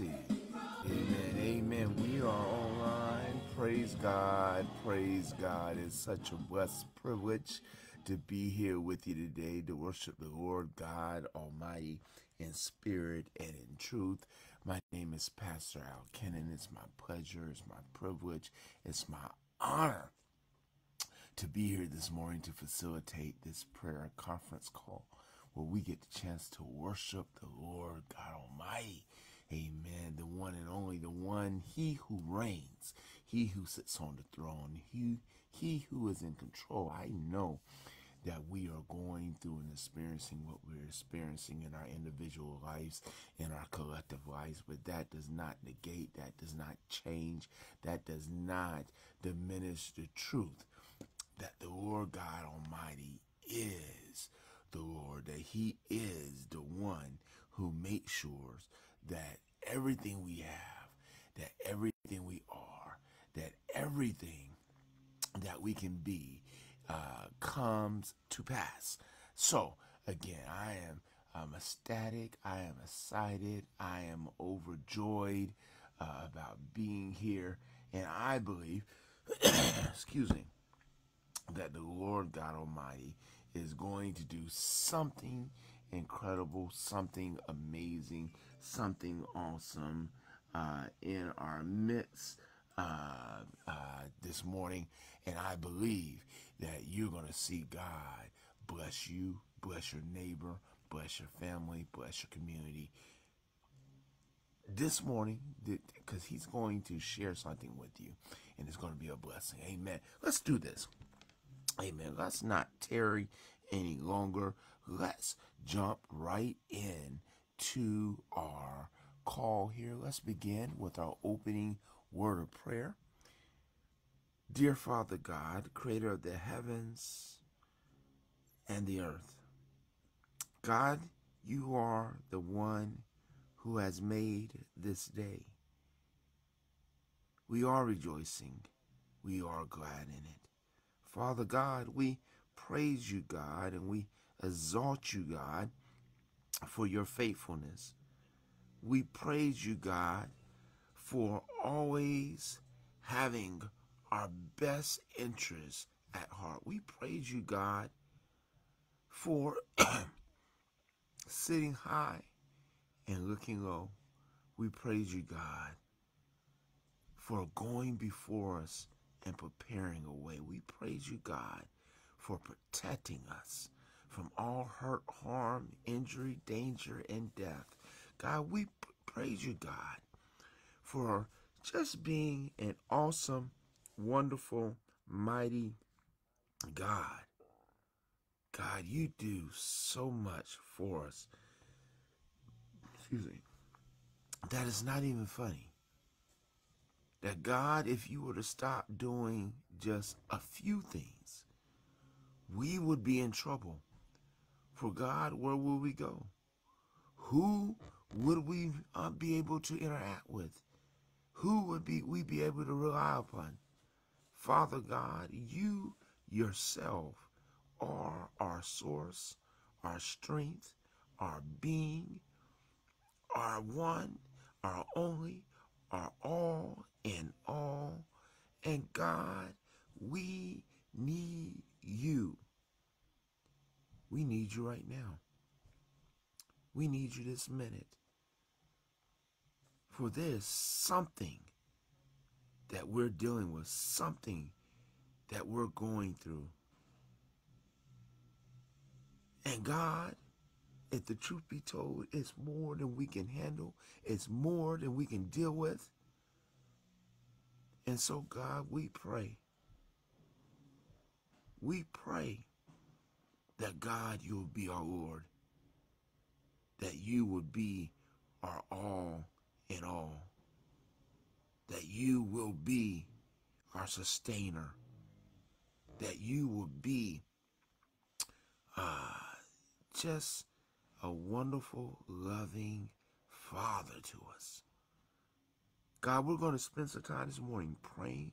Amen. Amen. We are online. Praise God. Praise God. It's such a blessed privilege to be here with you today to worship the Lord God Almighty in spirit and in truth. My name is Pastor Al Kennon. It's my pleasure, it's my privilege, it's my honor to be here this morning to facilitate this prayer conference call where we get the chance to worship the Lord God Almighty. Amen. The one and only, the one, he who reigns, he who sits on the throne, he, he who is in control. I know that we are going through and experiencing what we're experiencing in our individual lives, in our collective lives, but that does not negate, that does not change, that does not diminish the truth that the Lord God Almighty is the Lord, that He is the one who makes sure that everything we have, that everything we are, that everything that we can be uh, comes to pass. So, again, I am I'm ecstatic, I am excited, I am overjoyed uh, about being here, and I believe, excuse me, that the Lord God Almighty is going to do something incredible, something amazing, something awesome uh, in our midst uh, uh, this morning. And I believe that you're going to see God bless you, bless your neighbor, bless your family, bless your community. This morning, because he's going to share something with you, and it's going to be a blessing. Amen. Let's do this. Amen. Let's not tarry any longer. Let's jump right in to our call here. Let's begin with our opening word of prayer. Dear Father God, creator of the heavens and the earth, God, you are the one who has made this day. We are rejoicing. We are glad in it. Father God, we praise you, God, and we exalt you, God, for your faithfulness. We praise you, God, for always having our best interests at heart. We praise you, God, for sitting high and looking low. We praise you, God, for going before us and preparing a way. We praise you, God, for protecting us from all hurt, harm, injury, danger, and death. God, we praise you, God, for just being an awesome, wonderful, mighty God. God, you do so much for us. Excuse me. That is not even funny. That God, if you were to stop doing just a few things, we would be in trouble. For God, where will we go? Who would we uh, be able to interact with? Who would be we be able to rely upon? Father God, you yourself are our source, our strength, our being, our one, our only, our all in all. And God, we need you. We need you right now. We need you this minute. For there's something that we're dealing with, something that we're going through. And God, if the truth be told, it's more than we can handle. It's more than we can deal with. And so, God, we pray. We pray that God, you'll be our Lord, that you would be our all in all, that you will be our sustainer, that you will be uh, just a wonderful, loving Father to us. God, we're going to spend some time this morning praying.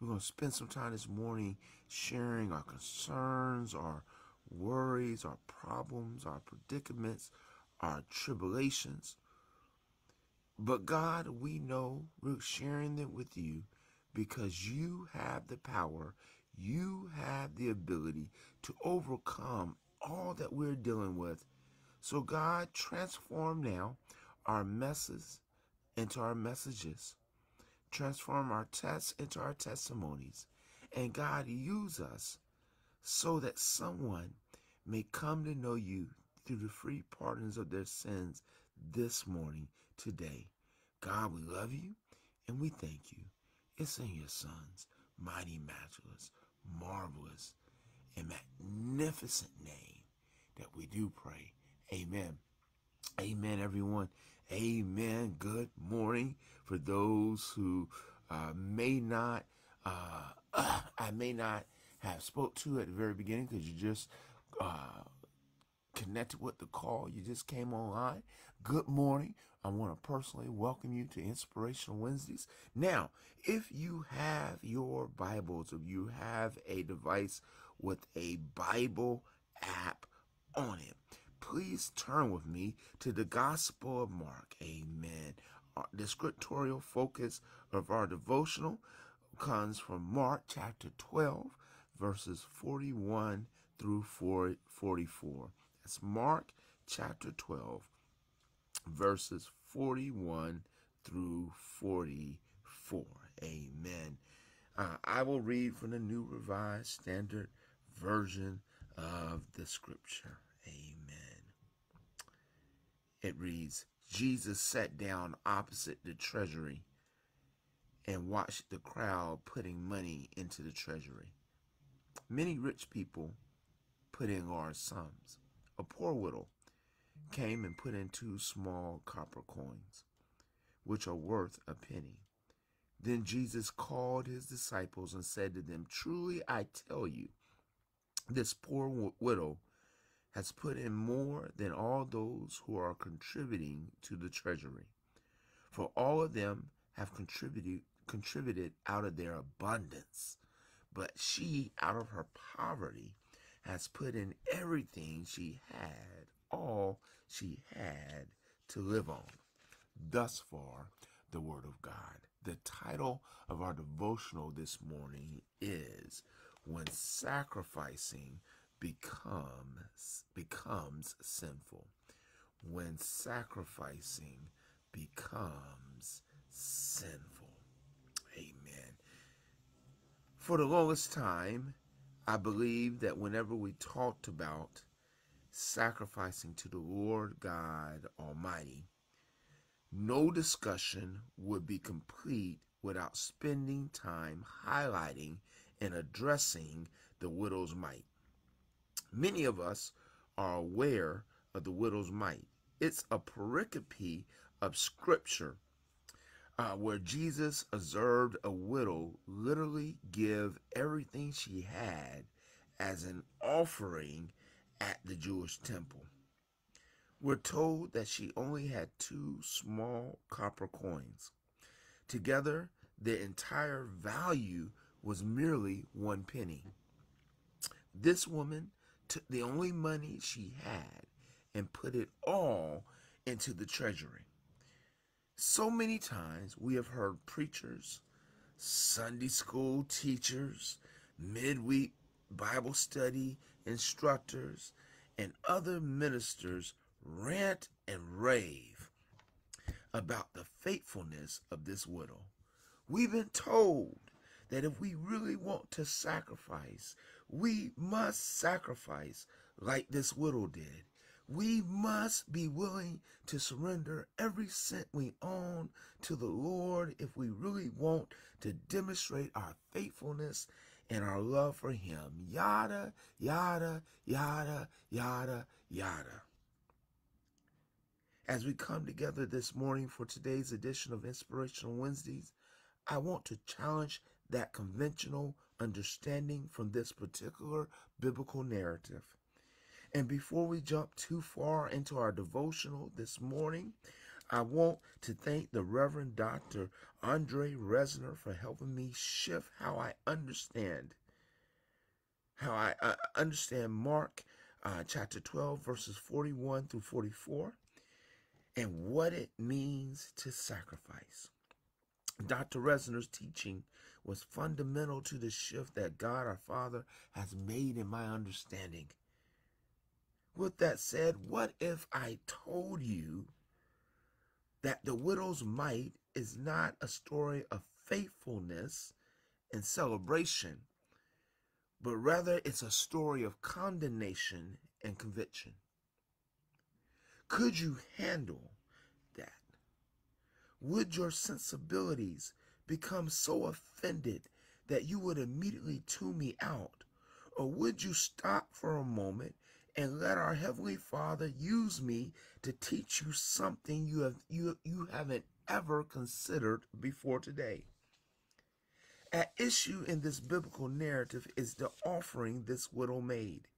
We're going to spend some time this morning sharing our concerns, our worries, our problems, our predicaments, our tribulations. But God, we know we're sharing it with you because you have the power, you have the ability to overcome all that we're dealing with. So, God, transform now our messes into our messages, transform our tests into our testimonies, and God, use us so that someone may come to know you through the free pardons of their sins this morning, today. God, we love you and we thank you. It's in your Son's mighty, matchless, marvelous, and magnificent name that we do pray. Amen. Amen, everyone. Amen. Good morning for those who uh, may not, uh, I may not have spoke to at the very beginning because you just uh, connected with the call. You just came online. Good morning. I want to personally welcome you to Inspirational Wednesdays. Now, if you have your Bibles, if you have a device with a Bible app on it, please turn with me to the Gospel of Mark. Amen. The scriptural focus of our devotional comes from Mark chapter 12, verses 41 through 44. That's Mark chapter 12, verses 41 through 44. Amen. Uh, I will read from the New Revised Standard Version of the Scripture. Amen. It reads Jesus sat down opposite the treasury and watched the crowd putting money into the treasury. Many rich people put in large sums. A poor widow came and put in two small copper coins, which are worth a penny. Then Jesus called his disciples and said to them, Truly I tell you, this poor widow has put in more than all those who are contributing to the treasury. For all of them have contributed contributed out of their abundance, but she out of her poverty has put in everything she had, all she had to live on. Thus far, the Word of God. The title of our devotional this morning is When Sacrificing Becomes, becomes Sinful. When sacrificing becomes sinful. Amen. For the longest time, I believe that whenever we talked about sacrificing to the Lord God Almighty, no discussion would be complete without spending time highlighting and addressing the widow's mite. Many of us are aware of the widow's mite. It's a pericope of scripture uh, where Jesus observed a widow literally give everything she had as an offering at the Jewish temple. We're told that she only had two small copper coins. Together, their entire value was merely one penny. This woman took the only money she had and put it all into the treasury. So many times we have heard preachers, Sunday school teachers, midweek Bible study instructors, and other ministers rant and rave about the faithfulness of this widow. We've been told that if we really want to sacrifice, we must sacrifice like this widow did. We must be willing to surrender every cent we own to the Lord if we really want to demonstrate our faithfulness and our love for Him. Yada, yada, yada, yada, yada. As we come together this morning for today's edition of Inspirational Wednesdays, I want to challenge that conventional understanding from this particular biblical narrative. And before we jump too far into our devotional this morning, I want to thank the Reverend Dr. Andre Resner for helping me shift how I understand how I uh, understand Mark uh, chapter 12 verses 41 through 44 and what it means to sacrifice. Dr. Resner's teaching was fundamental to the shift that God our Father has made in my understanding. With that said, what if I told you that the widow's mite is not a story of faithfulness and celebration, but rather it's a story of condemnation and conviction? Could you handle that? Would your sensibilities become so offended that you would immediately tune me out? Or would you stop for a moment and let our heavenly father use me to teach you something you have you you haven't ever considered before today. At issue in this biblical narrative is the offering this widow made.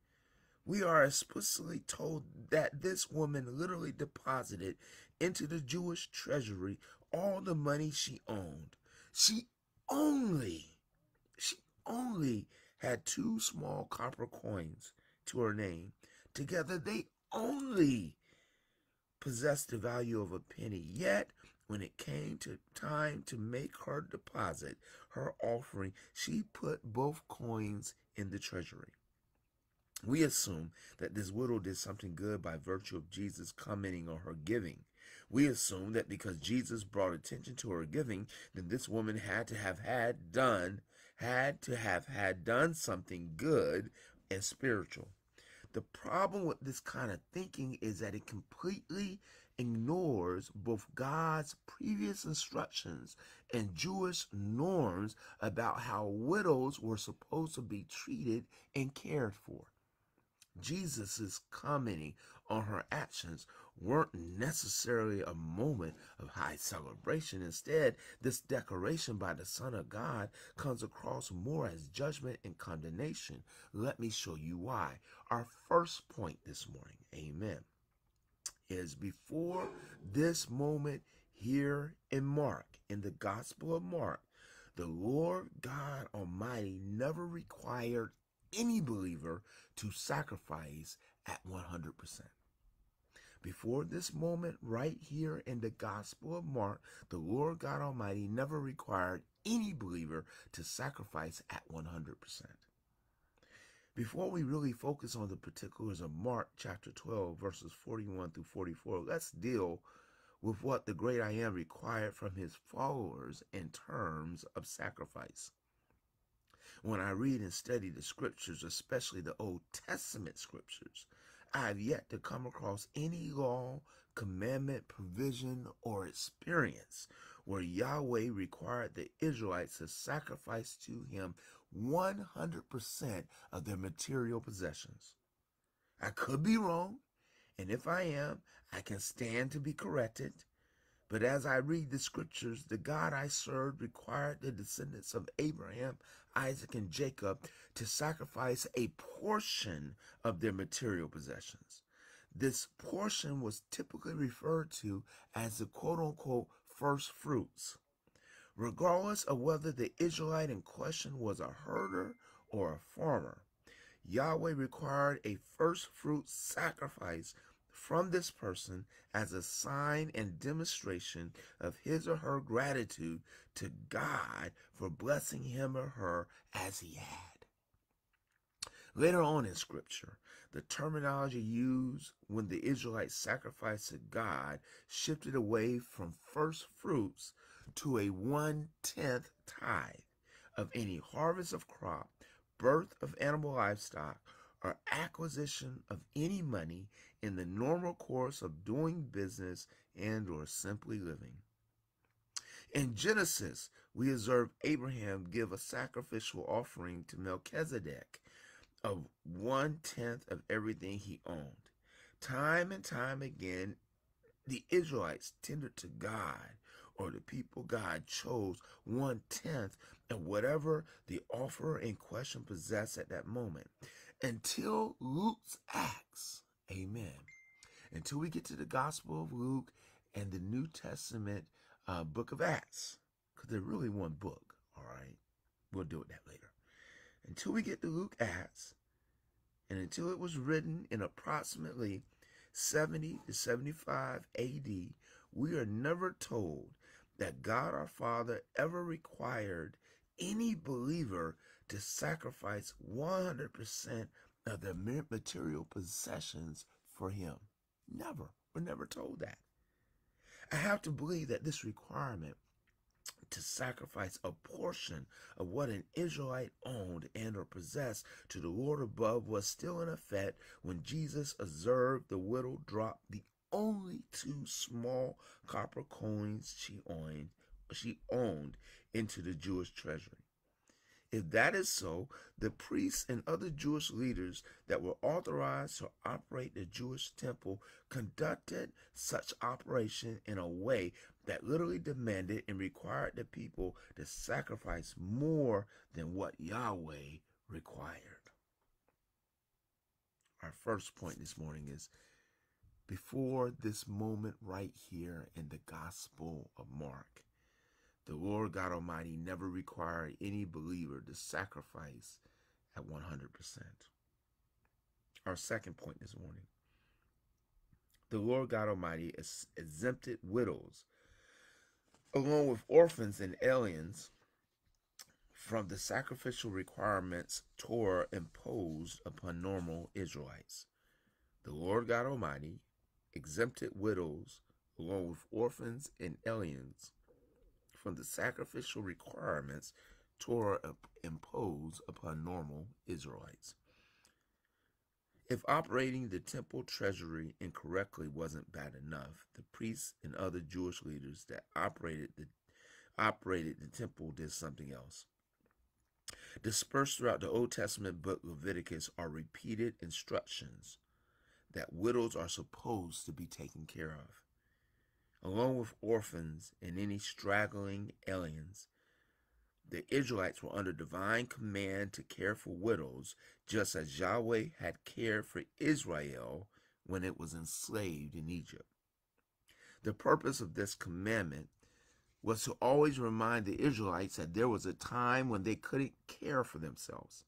We are explicitly told that this woman literally deposited into the Jewish treasury all the money she owned. She only, she only had two small copper coins to her name. Together, they only possessed the value of a penny. Yet, when it came to time to make her deposit, her offering, she put both coins in the treasury. We assume that this widow did something good by virtue of Jesus commenting on her giving. We assume that because Jesus brought attention to her giving, then this woman had to have had done, had to have had done something good and spiritual. The problem with this kind of thinking is that it completely ignores both God's previous instructions and Jewish norms about how widows were supposed to be treated and cared for. Jesus' is commenting on her actions weren't necessarily a moment of high celebration. Instead, this declaration by the Son of God comes across more as judgment and condemnation. Let me show you why. Our first point this morning, amen, is before this moment here in Mark, in the Gospel of Mark, the Lord God Almighty never required any believer to sacrifice at 100%. Before this moment, right here in the Gospel of Mark, the Lord God Almighty never required any believer to sacrifice at 100%. Before we really focus on the particulars of Mark chapter 12, verses 41 through 44, let's deal with what the great I am required from his followers in terms of sacrifice. When I read and study the scriptures, especially the Old Testament scriptures, I have yet to come across any law, commandment, provision, or experience where Yahweh required the Israelites to sacrifice to him 100% of their material possessions. I could be wrong, and if I am, I can stand to be corrected. But as I read the scriptures, the God I served required the descendants of Abraham, Isaac, and Jacob to sacrifice a portion of their material possessions. This portion was typically referred to as the quote unquote first fruits. Regardless of whether the Israelite in question was a herder or a farmer, Yahweh required a first fruit sacrifice from this person as a sign and demonstration of his or her gratitude to God for blessing him or her as he had. Later on in Scripture, the terminology used when the Israelites sacrificed to God shifted away from first fruits to a one tenth tithe of any harvest of crop, birth of animal livestock, or acquisition of any money in the normal course of doing business and or simply living. In Genesis, we observe Abraham give a sacrificial offering to Melchizedek of one tenth of everything he owned. Time and time again, the Israelites tendered to God or the people God chose one tenth of whatever the offerer in question possessed at that moment until Luke's Acts. Amen. Until we get to the Gospel of Luke and the New Testament uh, book of Acts, because they're really one book, all right? We'll do it that later. Until we get to Luke Acts, and until it was written in approximately 70 to 75 AD, we are never told that God our Father ever required any believer to sacrifice 100% of their material possessions for him. Never. We're never told that. I have to believe that this requirement to sacrifice a portion of what an Israelite owned and or possessed to the Lord above was still in effect when Jesus observed the widow drop the only two small copper coins she owned, she owned into the Jewish treasury. If that is so, the priests and other Jewish leaders that were authorized to operate the Jewish temple conducted such operation in a way that literally demanded and required the people to sacrifice more than what Yahweh required. Our first point this morning is before this moment right here in the Gospel of Mark, the Lord God Almighty never required any believer to sacrifice at 100%. Our second point this morning the Lord God Almighty exempted widows along with orphans and aliens from the sacrificial requirements Torah imposed upon normal Israelites. The Lord God Almighty exempted widows along with orphans and aliens from the sacrificial requirements Torah imposed upon normal Israelites. If operating the temple treasury incorrectly wasn't bad enough, the priests and other Jewish leaders that operated the operated the temple did something else. Dispersed throughout the Old Testament book Leviticus are repeated instructions that widows are supposed to be taken care of along with orphans and any straggling aliens. The Israelites were under divine command to care for widows, just as Yahweh had cared for Israel when it was enslaved in Egypt. The purpose of this commandment was to always remind the Israelites that there was a time when they couldn't care for themselves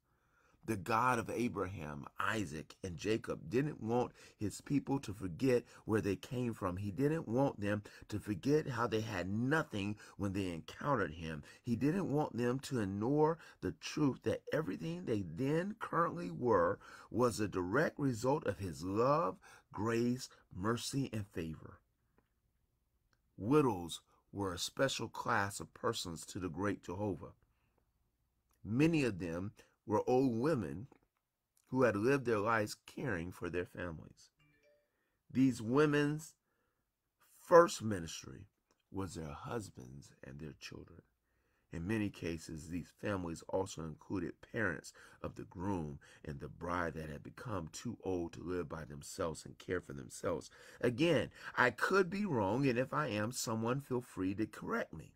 the God of Abraham, Isaac, and Jacob didn't want his people to forget where they came from. He didn't want them to forget how they had nothing when they encountered him. He didn't want them to ignore the truth that everything they then currently were was a direct result of his love, grace, mercy, and favor. Widows were a special class of persons to the great Jehovah. Many of them were old women who had lived their lives caring for their families. These women's first ministry was their husbands and their children. In many cases, these families also included parents of the groom and the bride that had become too old to live by themselves and care for themselves. Again, I could be wrong, and if I am, someone feel free to correct me.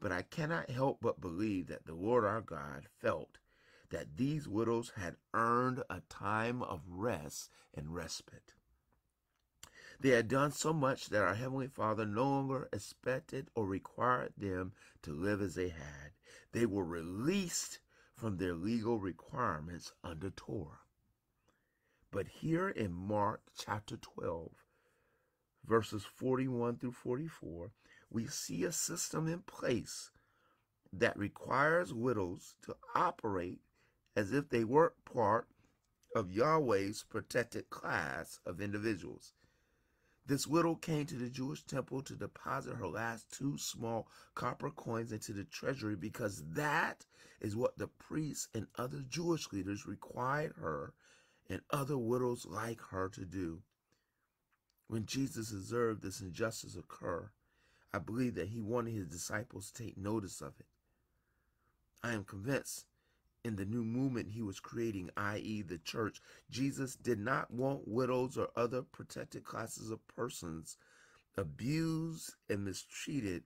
But I cannot help but believe that the Lord our God felt that these widows had earned a time of rest and respite. They had done so much that our Heavenly Father no longer expected or required them to live as they had. They were released from their legal requirements under Torah. But here in Mark chapter 12, verses 41 through 44, we see a system in place that requires widows to operate as if they were part of Yahweh's protected class of individuals. This widow came to the Jewish temple to deposit her last two small copper coins into the treasury because that is what the priests and other Jewish leaders required her and other widows like her to do. When Jesus observed this injustice occur, I believe that he wanted his disciples to take notice of it. I am convinced in the new movement he was creating, i.e., the church, Jesus did not want widows or other protected classes of persons abused and mistreated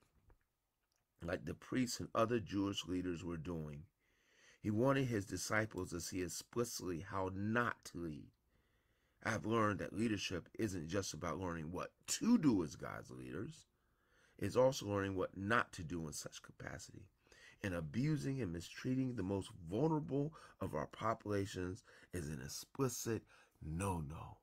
like the priests and other Jewish leaders were doing. He wanted his disciples to see explicitly how not to lead. I've learned that leadership isn't just about learning what to do as God's leaders, it's also learning what not to do in such capacity and abusing and mistreating the most vulnerable of our populations is an explicit no no.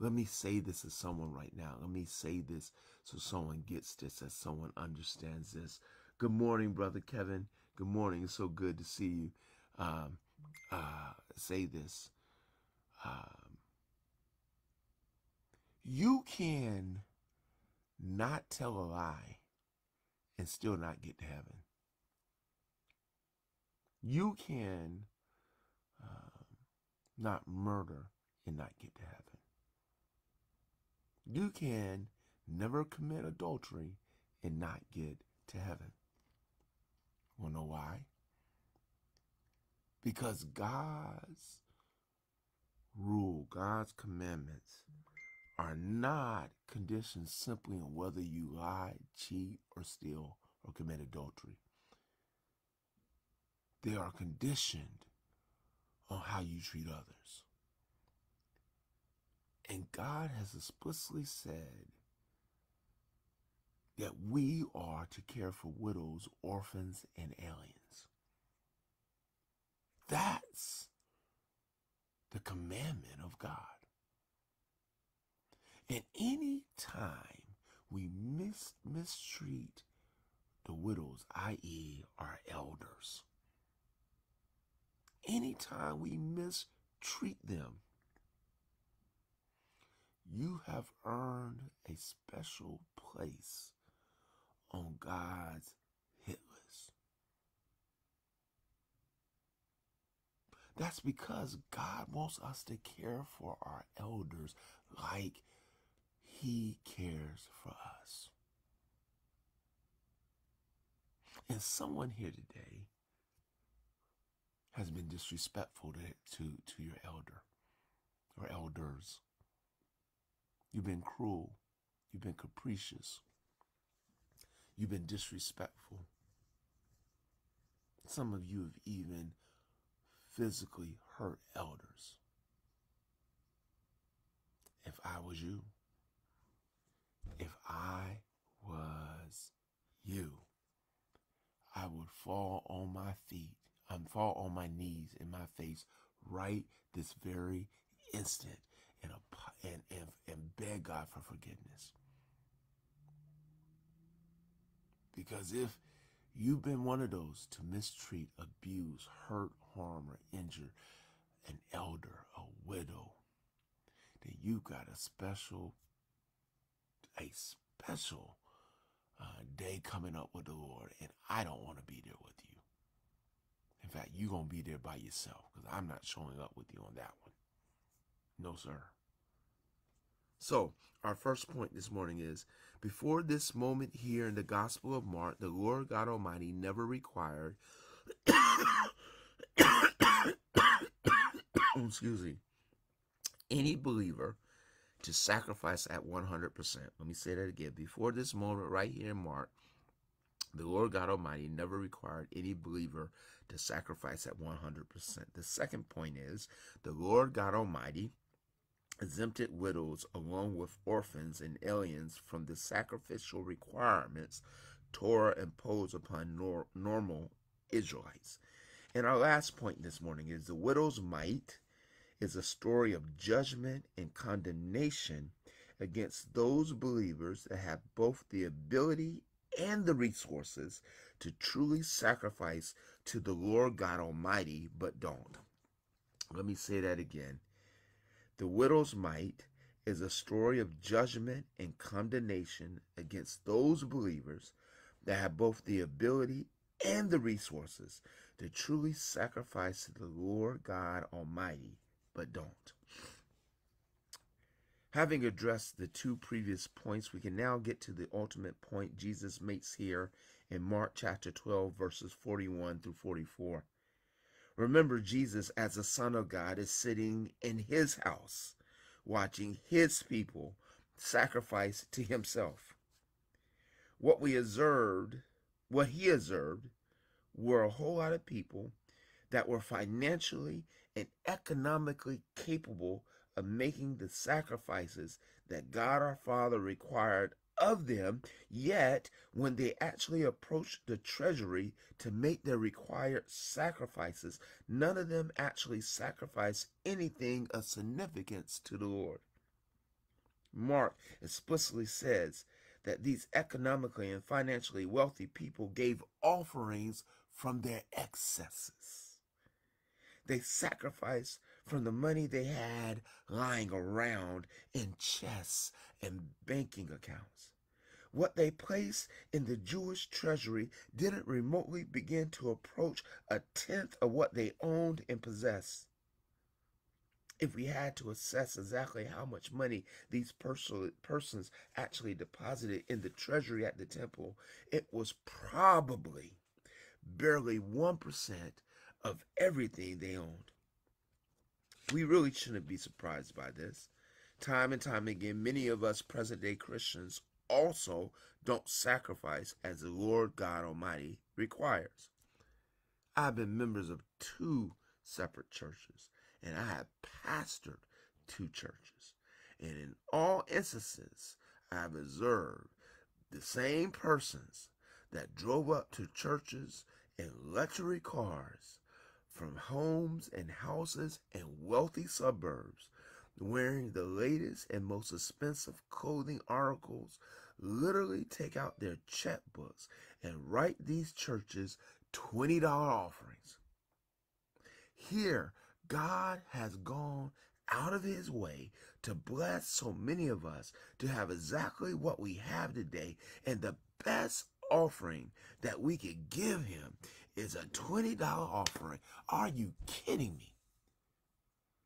Let me say this to someone right now. Let me say this so someone gets this, as someone understands this. Good morning, Brother Kevin. Good morning. It's so good to see you. Um, uh, say this. Um, you can not tell a lie and still not get to heaven. You can uh, not murder and not get to heaven. You can never commit adultery and not get to heaven. Wanna know why? Because God's rule, God's commandments are not conditioned simply on whether you lie, cheat, or steal, or commit adultery. They are conditioned on how you treat others. And God has explicitly said that we are to care for widows, orphans, and aliens. That's the commandment of God. And any time we mis- mistreat the widows, i.e., our elders, anytime we mistreat them, you have earned a special place on God's hit list. That's because God wants us to care for our elders like he cares for us. And someone here today has been disrespectful to, to, to your elder or elders. You've been cruel. You've been capricious. You've been disrespectful. Some of you have even physically hurt elders. If I was you, if I was you, I would fall on my feet and fall on my knees in my face right this very instant and, and, and, and beg God for forgiveness. Because if you've been one of those to mistreat, abuse, hurt, harm, or injure an elder, a widow, then you've got a special, a special uh, day coming up with the Lord, and I don't want to be there with you. In fact, you're going to be there by yourself because I'm not showing up with you on that one. No, sir. So, our first point this morning is before this moment here in the Gospel of Mark, the Lord God Almighty never required, excuse me, any believer to sacrifice at 100%. Let me say that again. Before this moment, right here in Mark, the Lord God Almighty never required any believer to sacrifice at 100%. The second point is the Lord God Almighty exempted widows along with orphans and aliens from the sacrificial requirements Torah imposed upon nor normal Israelites. And our last point this morning is the widow's mite is a story of judgment and condemnation against those believers that have both the ability and the resources to truly sacrifice to the Lord God Almighty, but don't. Let me say that again. The widow's mite is a story of judgment and condemnation against those believers that have both the ability and the resources to truly sacrifice to the Lord God Almighty, but don't. Having addressed the two previous points, we can now get to the ultimate point Jesus makes here in Mark chapter 12, verses 41 through 44. Remember, Jesus, as the Son of God, is sitting in his house, watching his people sacrifice to himself. What we observed, what he observed, were a whole lot of people that were financially and economically capable of making the sacrifices that God our Father required of them, yet when they actually approached the treasury to make their required sacrifices, none of them actually sacrificed anything of significance to the Lord. Mark explicitly says that these economically and financially wealthy people gave offerings from their excesses. They sacrificed from the money they had lying around in chests and banking accounts. What they placed in the Jewish treasury didn't remotely begin to approach a tenth of what they owned and possessed. If we had to assess exactly how much money these persons actually deposited in the treasury at the temple, it was probably barely 1% of everything they owned. We really shouldn't be surprised by this. Time and time again, many of us present day Christians also don't sacrifice as the Lord God Almighty requires. I've been members of two separate churches, and I have pastored two churches. And in all instances, I've observed the same persons that drove up to churches in luxury cars from homes and houses and wealthy suburbs, wearing the latest and most expensive clothing articles, literally take out their checkbooks and write these churches $20 offerings. Here, God has gone out of his way to bless so many of us to have exactly what we have today. And the best offering that we could give him is a $20 offering. Are you kidding me?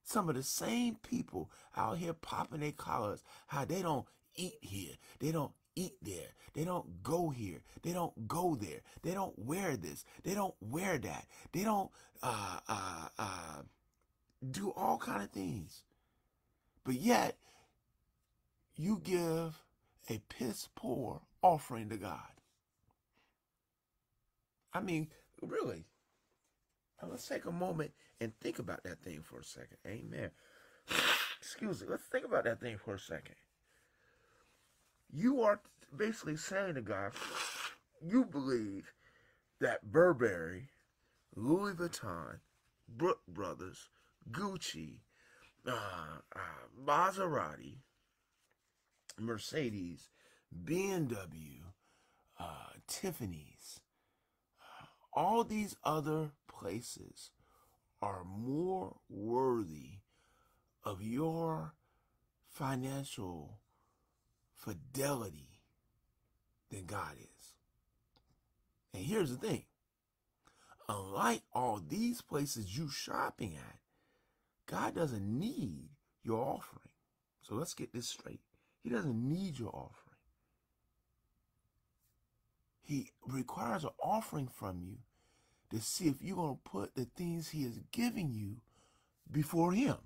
Some of the same people out here popping their collars, how they don't eat here, they don't eat there, they don't go here, they don't go there, they don't wear this, they don't wear that, they don't uh, uh, uh, do all kind of things. But yet, you give a piss poor offering to God. I mean, really. Now let's take a moment and think about that thing for a second. Amen. Excuse me. Let's think about that thing for a second. You are basically saying to God, you believe that Burberry, Louis Vuitton, Brook Brothers, Gucci, uh, uh, Maserati, Mercedes, BMW, uh, Tiffany's, all these other places are more worthy of your financial fidelity than God is. And here's the thing. Unlike all these places you shopping at, God doesn't need your offering. So let's get this straight. He doesn't need your offering. He requires an offering from you to see if you're going to put the things he is giving you before him.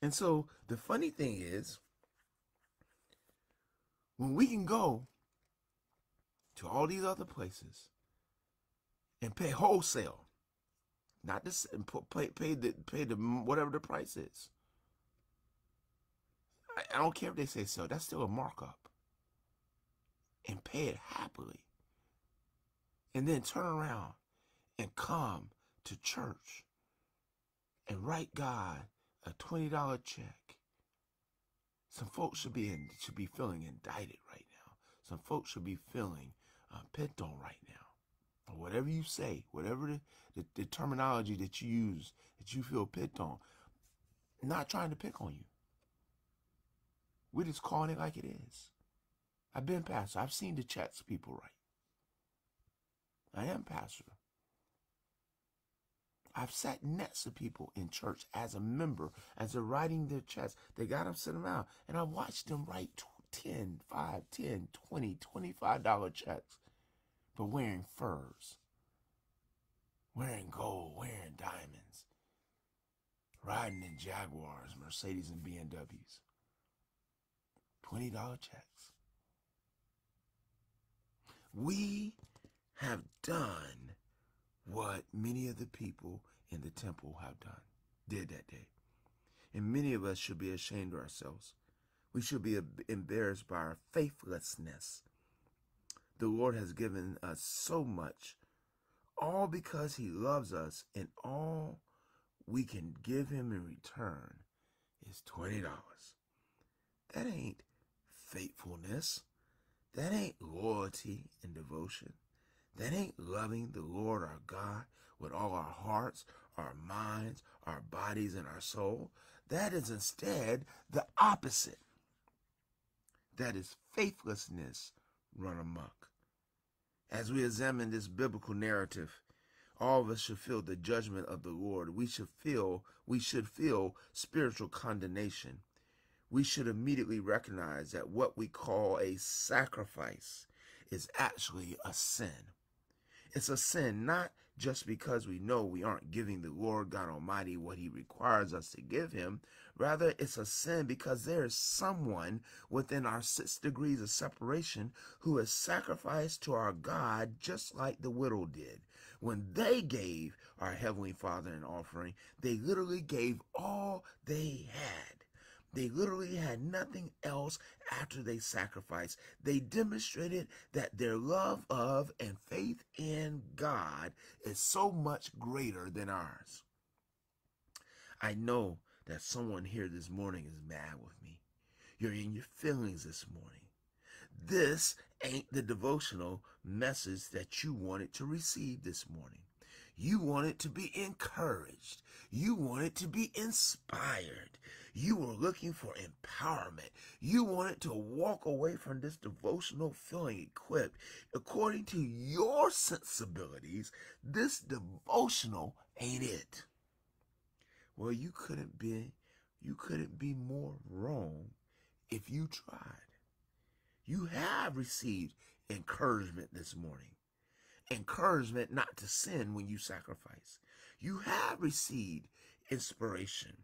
And so the funny thing is, when we can go to all these other places and pay wholesale, not this, and pay, pay the pay the whatever the price is. I, I don't care if they say so. That's still a markup and pay it happily. And then turn around and come to church and write God a $20 check. Some folks should be in, should be feeling indicted right now. Some folks should be feeling uh, picked on right now. Or whatever you say, whatever the, the, the terminology that you use that you feel picked on, not trying to pick on you. We're just calling it like it is. I've been pastor. I've seen the checks people write. I am pastor. I've sat next to people in church as a member, as they're writing their checks. They got them sitting around, and I watched them write 10, 5, 10, 20, $25 checks for wearing furs, wearing gold, wearing diamonds, riding in Jaguars, Mercedes, and BMWs. $20 checks. We have done what many of the people in the temple have done, did that day. And many of us should be ashamed of ourselves. We should be embarrassed by our faithlessness. The Lord has given us so much, all because he loves us, and all we can give him in return is $20. That ain't faithfulness. That ain't loyalty and devotion. That ain't loving the Lord our God with all our hearts, our minds, our bodies, and our soul. That is instead the opposite. That is faithlessness run amok. As we examine this biblical narrative, all of us should feel the judgment of the Lord. We should feel, we should feel spiritual condemnation. We should immediately recognize that what we call a sacrifice is actually a sin. It's a sin not just because we know we aren't giving the Lord God Almighty what he requires us to give him. Rather, it's a sin because there is someone within our six degrees of separation who has sacrificed to our God just like the widow did. When they gave our Heavenly Father an offering, they literally gave all they had. They literally had nothing else after they sacrificed. They demonstrated that their love of and faith in God is so much greater than ours. I know that someone here this morning is mad with me. You're in your feelings this morning. This ain't the devotional message that you wanted to receive this morning. You wanted to be encouraged. You wanted to be inspired. You were looking for empowerment. You wanted to walk away from this devotional feeling equipped. According to your sensibilities, this devotional ain't it. Well, you couldn't be you couldn't be more wrong if you tried. You have received encouragement this morning. Encouragement not to sin when you sacrifice. You have received inspiration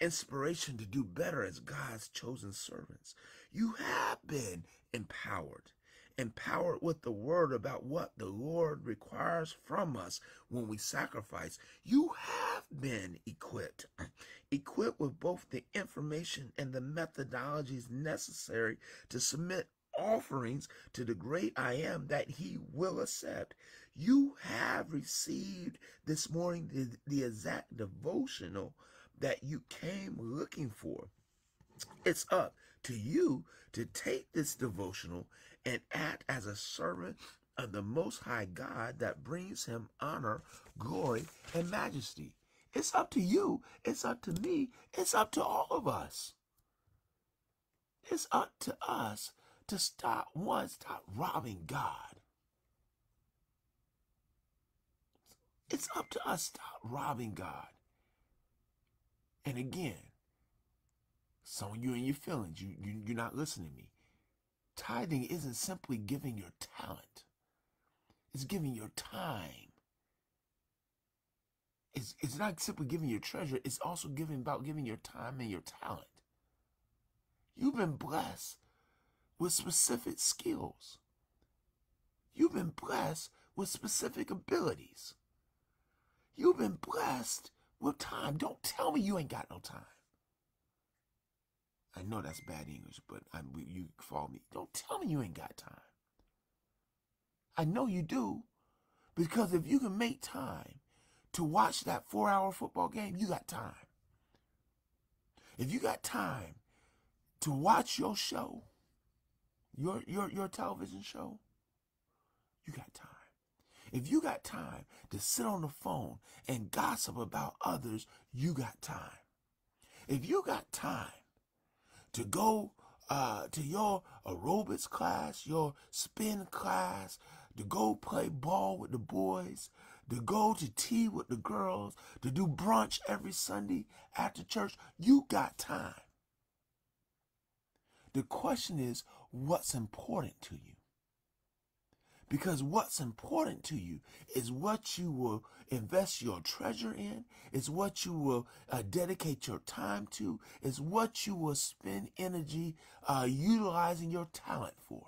inspiration to do better as God's chosen servants. You have been empowered, empowered with the word about what the Lord requires from us when we sacrifice. You have been equipped, equipped with both the information and the methodologies necessary to submit offerings to the great I am that he will accept. You have received this morning the, the exact devotional that you came looking for. It's up to you to take this devotional and act as a servant of the Most High God that brings him honor, glory, and majesty. It's up to you. It's up to me. It's up to all of us. It's up to us to stop, one, stop robbing God. It's up to us stop robbing God. And again, some of you in your feelings, you, you, you're not listening to me. Tithing isn't simply giving your talent. It's giving your time. It's, it's not simply giving your treasure. It's also giving about giving your time and your talent. You've been blessed with specific skills. You've been blessed with specific abilities. You've been blessed with time. Don't tell me you ain't got no time. I know that's bad English, but I'm, you follow me. Don't tell me you ain't got time. I know you do, because if you can make time to watch that four-hour football game, you got time. If you got time to watch your show, your your your television show, you got time. If you got time to sit on the phone and gossip about others, you got time. If you got time to go uh, to your aerobics class, your spin class, to go play ball with the boys, to go to tea with the girls, to do brunch every Sunday after church, you got time. The question is, what's important to you? Because what's important to you is what you will invest your treasure in, is what you will uh, dedicate your time to, is what you will spend energy uh, utilizing your talent for.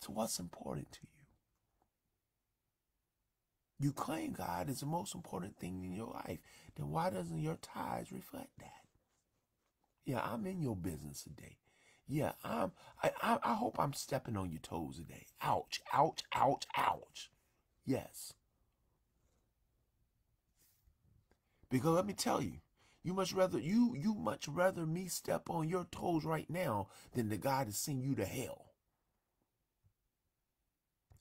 So, what's important to you? You claim God is the most important thing in your life, then why doesn't your tithes reflect that? Yeah, I'm in your business today. Yeah, I'm, I, I, I hope I'm stepping on your toes today. Ouch, ouch, ouch, ouch. Yes. Because let me tell you, You much rather you you much rather me step on your toes right now than the guy to send you to hell.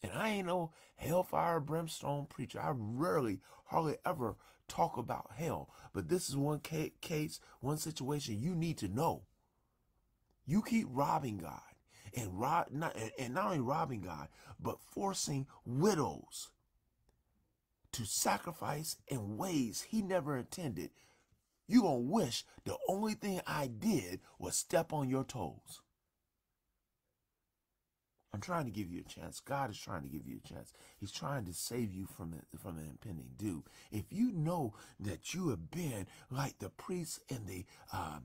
And I ain't no hellfire brimstone preacher. I rarely, hardly ever talk about hell. But this is one case, one situation you need to know. You keep robbing God and rob not and not only robbing God, but forcing widows to sacrifice in ways he never intended. You gonna wish the only thing I did was step on your toes. I'm trying to give you a chance. God is trying to give you a chance. He's trying to save you from from an impending doom. If you know that you have been like the priests and the uh,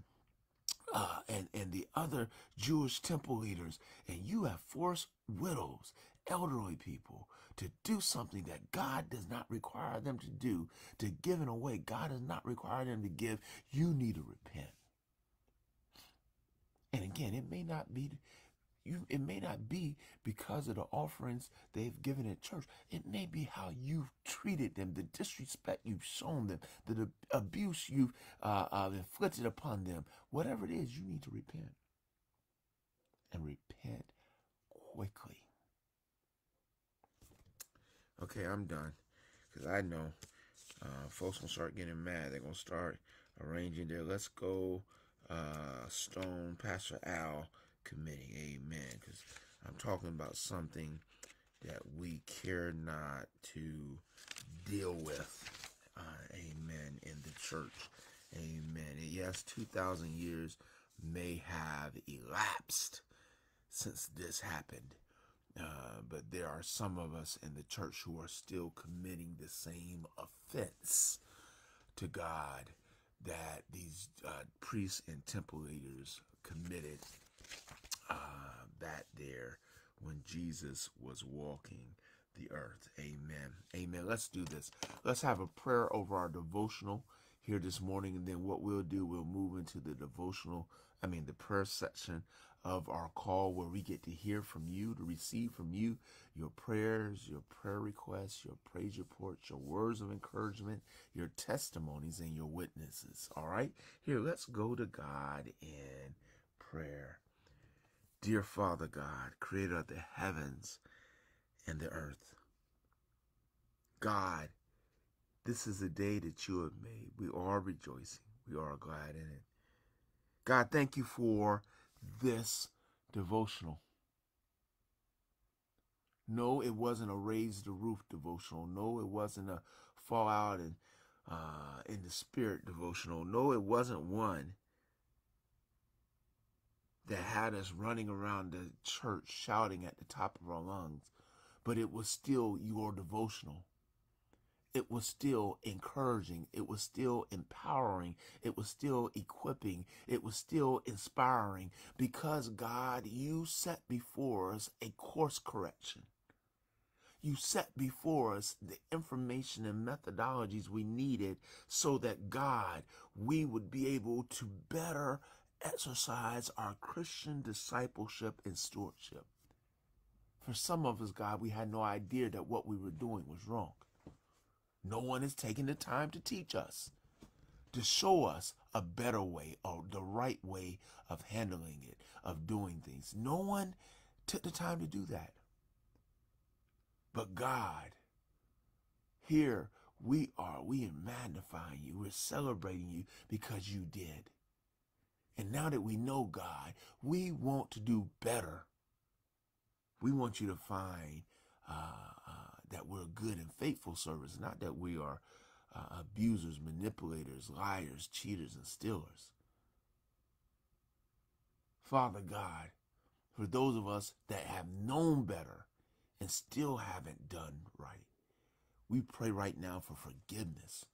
uh, and and the other Jewish temple leaders, and you have forced widows, elderly people, to do something that God does not require them to do, to give it away. God does not require them to give. You need to repent. And again, it may not be you, it may not be because of the offerings they've given at church. It may be how you've treated them, the disrespect you've shown them, the, abuse you've uh, uh, inflicted upon them. Whatever it is, you need to repent. And repent quickly. Okay, I'm done. Because I know uh, folks going to start getting mad. They're going to start arranging their Let's Go uh, Stone Pastor Al committing. Amen. Because I'm talking about something that we care not to deal with. Uh, amen. In the church. Amen. yes, 2,000 years may have elapsed since this happened. Uh, but there are some of us in the church who are still committing the same offense to God that these uh, priests and temple leaders committed uh, back there when Jesus was walking the earth. Amen. Amen. Let's do this. Let's have a prayer over our devotional here this morning. And then what we'll do, we'll move into the devotional, I mean, the prayer section of our call where we get to hear from you, to receive from you your prayers, your prayer requests, your praise reports, your words of encouragement, your testimonies, and your witnesses. All right? Here, let's go to God in prayer. Dear Father God, creator of the heavens and the earth, God, this is a day that you have made. We are rejoicing. We are glad in it. God, thank you for this devotional. No, it wasn't a raise the roof devotional. No, it wasn't a fall out and uh, in the spirit devotional. No, it wasn't one that had us running around the church shouting at the top of our lungs, but it was still your devotional. It was still encouraging. It was still empowering. It was still equipping. It was still inspiring because God, you set before us a course correction. You set before us the information and methodologies we needed so that God, we would be able to better exercise our Christian discipleship and stewardship. For some of us, God, we had no idea that what we were doing was wrong. No one is taking the time to teach us, to show us a better way or the right way of handling it, of doing things. No one took the time to do that. But God, here we are. We are magnifying you. We're celebrating you because you did. And now that we know God, we want to do better. We want you to find uh, uh, that we're good and faithful servants, not that we are uh, abusers, manipulators, liars, cheaters, and stealers. Father God, for those of us that have known better and still haven't done right, we pray right now for forgiveness.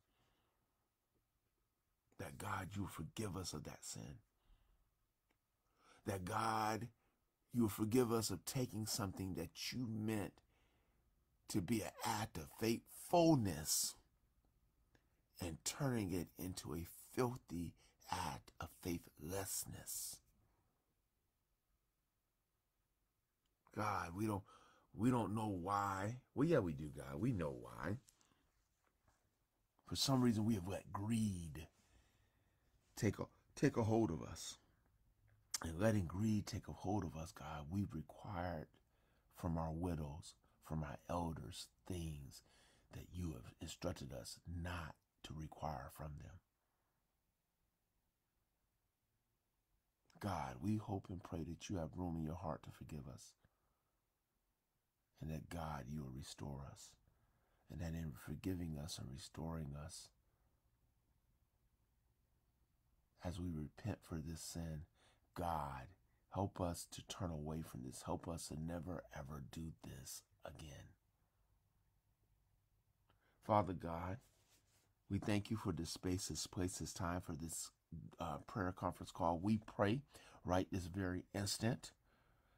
That God, you forgive us of that sin that God, you will forgive us of taking something that you meant to be an act of faithfulness and turning it into a filthy act of faithlessness. God, we don't we don't know why. Well, yeah, we do, God. We know why. For some reason, we have let greed take a take a hold of us. And letting greed take a hold of us, God, we've required from our widows, from our elders, things that you have instructed us not to require from them. God, we hope and pray that you have room in your heart to forgive us. And that God, you will restore us. And that in forgiving us and restoring us, as we repent for this sin, God, help us to turn away from this. Help us to never, ever do this again. Father God, we thank you for this space, this place, this time for this uh, prayer conference call. We pray right this very instant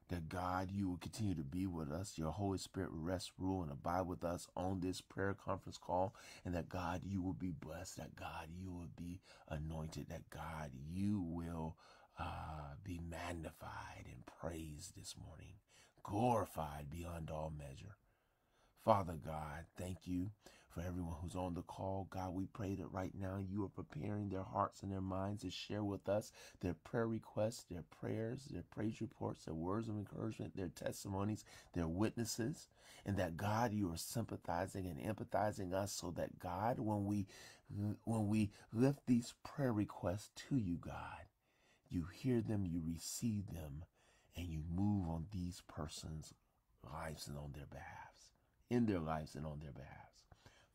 that God, you will continue to be with us. Your Holy Spirit will rest, rule, and abide with us on this prayer conference call. And that God, you will be blessed. That God, you will be anointed. That God, you will uh, be magnified and praised this morning, glorified beyond all measure. Father God, thank you for everyone who's on the call. God, we pray that right now you are preparing their hearts and their minds to share with us their prayer requests, their prayers, their praise reports, their words of encouragement, their testimonies, their witnesses, and that God, you are sympathizing and empathizing us so that God, when we when we lift these prayer requests to you, God, you hear them, you receive them, and you move on these persons' lives and on their behalves, in their lives and on their behalves.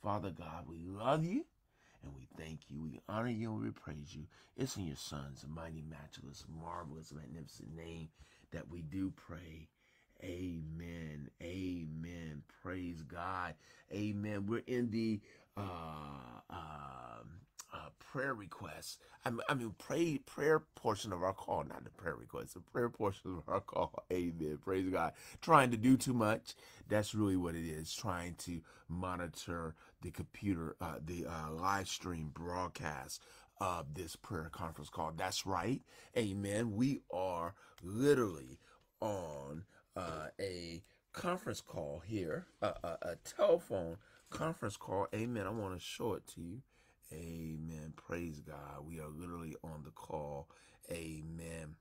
Father God, we love you and we thank you. We honor you and we praise you. It's in your Son's mighty, matchless, marvelous, magnificent name that we do pray. Amen. Amen. Praise God. Amen. We're in the uh, um, uh, prayer requests. I mean, I mean, pray prayer portion of our call, not the prayer request, the prayer portion of our call. Amen. Praise God. Trying to do too much. That's really what it is. Trying to monitor the computer, uh, the uh, live stream broadcast of this prayer conference call. That's right. Amen. We are literally on uh, a conference call here, a, a telephone conference call. Amen. I want to show it to you. Amen. Praise God. We are literally on the call. Amen.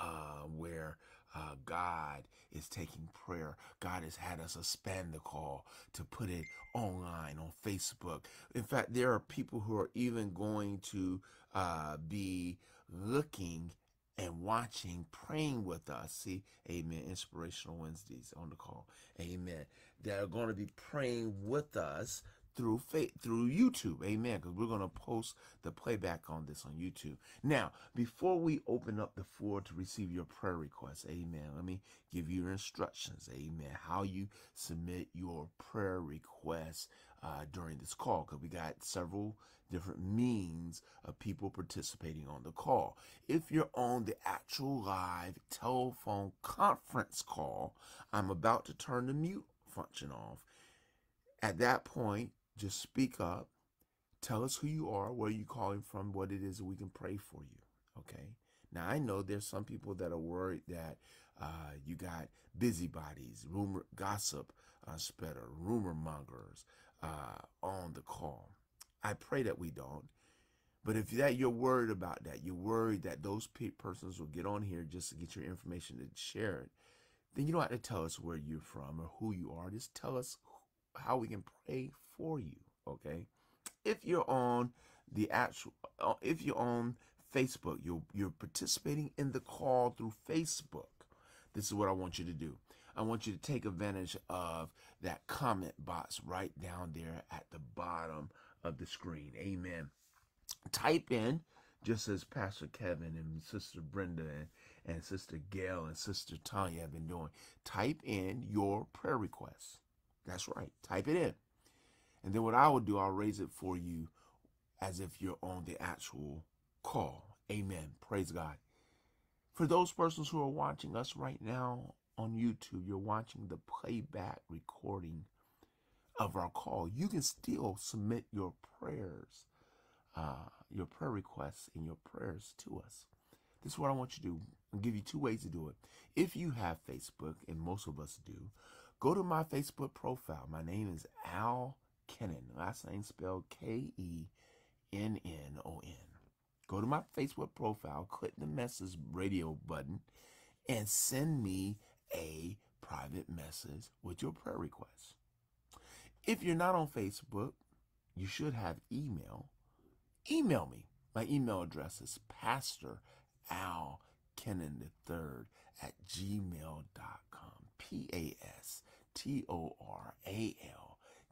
Uh, where uh, God is taking prayer. God has had us expand the call to put it online on Facebook. In fact, there are people who are even going to uh, be looking and watching, praying with us. See, amen. Inspirational Wednesdays on the call. Amen. That are going to be praying with us through through YouTube. Amen. Because we're going to post the playback on this on YouTube. Now, before we open up the floor to receive your prayer requests, amen, let me give you instructions, amen, how you submit your prayer requests uh, during this call. Because we got several different means of people participating on the call. If you're on the actual live telephone conference call, I'm about to turn the mute function off. At that point, just speak up. Tell us who you are, where you're calling from, what it is we can pray for you. Okay. Now I know there's some people that are worried that uh, you got busybodies, rumor, gossip uh, spreader, rumor mongers uh, on the call. I pray that we don't. But if that you're worried about that, you're worried that those pe- persons will get on here just to get your information to share it, then you don't have to tell us where you're from or who you are. Just tell us how we can pray for you. Okay. If you're on the actual, uh, if you're on Facebook, you're, you're participating in the call through Facebook. This is what I want you to do. I want you to take advantage of that comment box right down there at the bottom of the screen. Amen. Type in, just as Pastor Kevin and Sister Brenda and, and Sister Gail and Sister Tanya have been doing, type in your prayer requests. That's right. Type it in. And then what I will do, I'll raise it for you as if you're on the actual call. Amen. Praise God. For those persons who are watching us right now on YouTube, you're watching the playback recording of our call. You can still submit your prayers, uh, your prayer requests, and your prayers to us. This is what I want you to do. I'll give you two ways to do it. If you have Facebook, and most of us do, go to my Facebook profile. My name is Al Kennon. Last name spelled K E N N O N. Go to my Facebook profile, click the message radio button, and send me a private message with your prayer request. If you're not on Facebook, you should have email. Email me. My email address is Pastor Al Kennon III at gmail.com. P A S T O R A L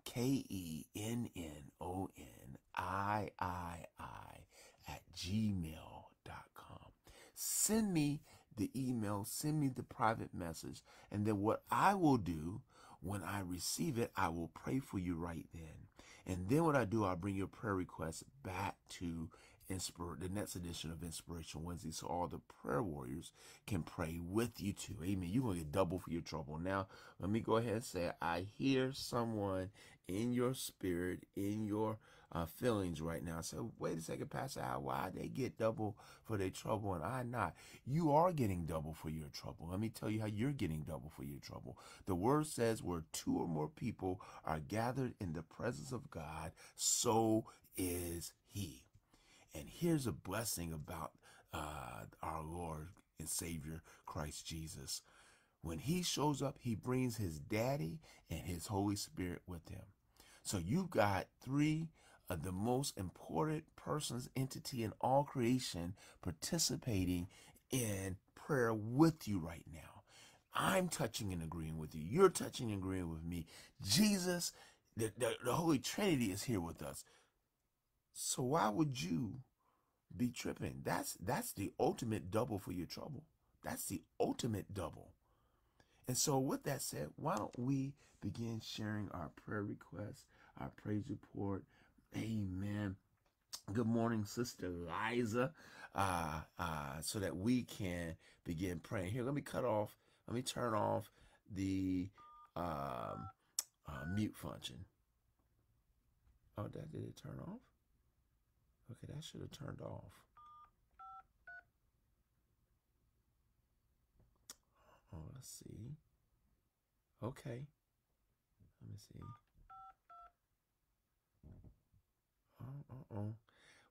K E N N O N I I I at gmail.com. Send me the email, send me the private message, and then what I will do when I receive it, I will pray for you right then. And then what I do, I'll bring your prayer requests back to Inspir- the next edition of Inspiration Wednesday so all the prayer warriors can pray with you too. Amen. You're going to get double for your trouble. Now, let me go ahead and say, I hear someone in your spirit, in your uh, feelings right now. So wait a second, Pastor Al, why they get double for their trouble and I not? You are getting double for your trouble. Let me tell you how you're getting double for your trouble. The word says where two or more people are gathered in the presence of God, so is he. And here's a blessing about uh, our Lord and Savior Christ Jesus. When he shows up, he brings his daddy and his Holy Spirit with him. So you've got three of the most important persons, entity in all creation participating in prayer with you right now. I'm touching and agreeing with you. You're touching and agreeing with me. Jesus, the, the, the Holy Trinity is here with us. So why would you be tripping? That's that's the ultimate double for your trouble. That's the ultimate double. And so with that said, why don't we begin sharing our prayer requests, our praise report. Amen. Good morning, Sister Liza. Uh, uh, so that we can begin praying. Here, let me cut off, let me turn off the um, uh, mute function. Oh, that did it turn off? Okay, that should have turned off. Oh, let's see. Okay. Let me see. Oh, uh oh.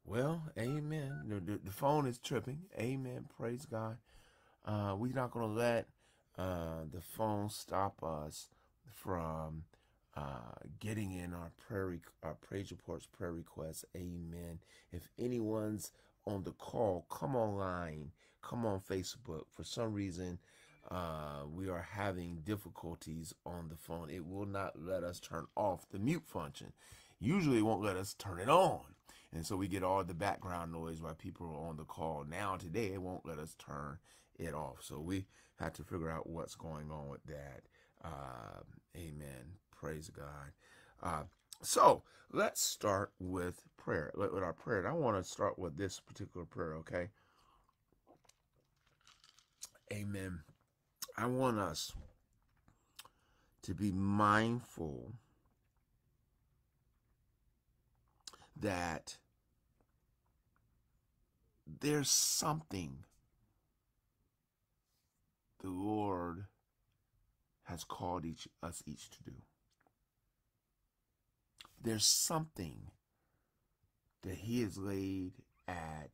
Well, amen. The, the, the, phone is tripping. Amen. Praise God. Uh, we're not going to let uh, the phone stop us from uh, getting in our prayer, our praise reports, prayer requests. Amen. If anyone's on the call, come online, come on Facebook. For some reason, uh, we are having difficulties on the phone. It will not let us turn off the mute function. Usually, it won't let us turn it on. And so we get all the background noise while people are on the call. Now, today, it won't let us turn it off. So we have to figure out what's going on with that. Uh, amen. Praise God. Uh, so let's start with prayer, with our prayer. And I want to start with this particular prayer, okay? Amen. I want us to be mindful that there's something the Lord has called each us each to do. There's something that he has laid at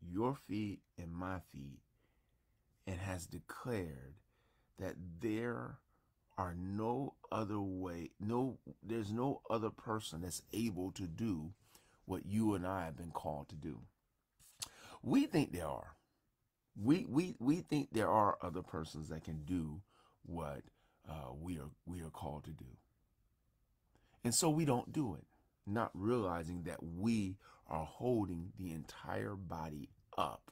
your feet and my feet and has declared that there are no other way, no, there's no other person that's able to do what you and I have been called to do. We think there are. We we we think there are other persons that can do what uh, we are we are called to do, and so we don't do it, not realizing that we are holding the entire body up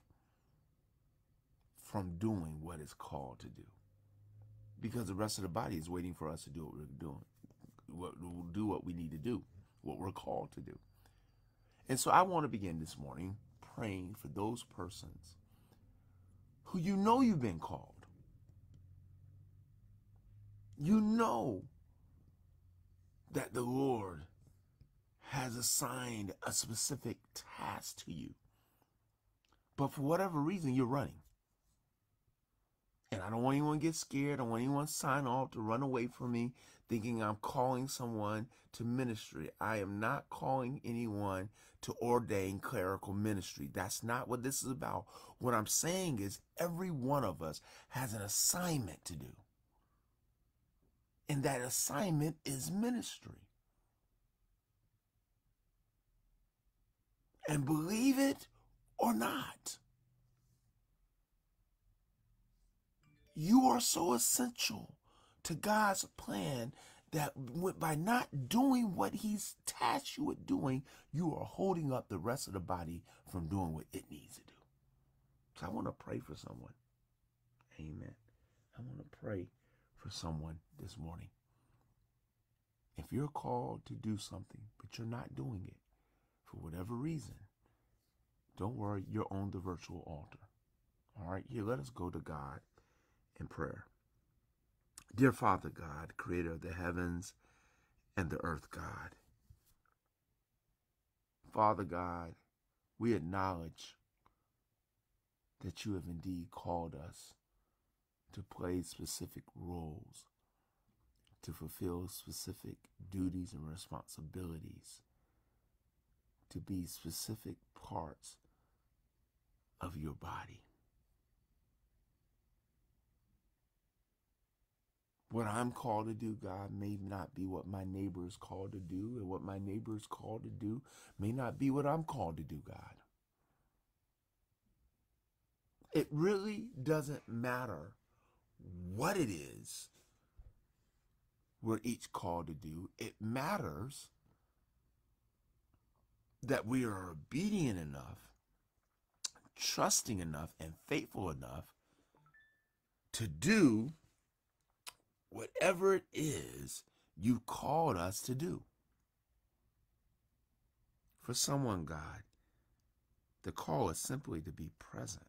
from doing what it's called to do, because the rest of the body is waiting for us to do what we're doing, what we'll do what we need to do, what we're called to do. And so I want to begin this morning praying for those persons who you know you've been called. You know that the Lord has assigned a specific task to you. But for whatever reason, you're running. And I don't want anyone to get scared. I don't want anyone to sign off to run away from me thinking I'm calling someone to ministry. I am not calling anyone to ordain clerical ministry. That's not what this is about. What I'm saying is every one of us has an assignment to do. And that assignment is ministry. And believe it or not, you are so essential to God's plan that by not doing what he's tasked you with doing, you are holding up the rest of the body from doing what it needs to do. So I want to pray for someone. Amen. I want to pray for someone this morning. If you're called to do something, but you're not doing it for whatever reason, don't worry, you're on the virtual altar. All right, here, let us go to God in prayer. Dear Father God, creator of the heavens and the earth, God. Father God, we acknowledge that you have indeed called us to play specific roles, to fulfill specific duties and responsibilities, to be specific parts of your body. What I'm called to do, God, may not be what my neighbor is called to do, and what my neighbor is called to do may not be what I'm called to do, God. It really doesn't matter what it is we're each called to do. It matters that we are obedient enough, trusting enough, and faithful enough to do whatever it is you called us to do. For someone, God, the call is simply to be present,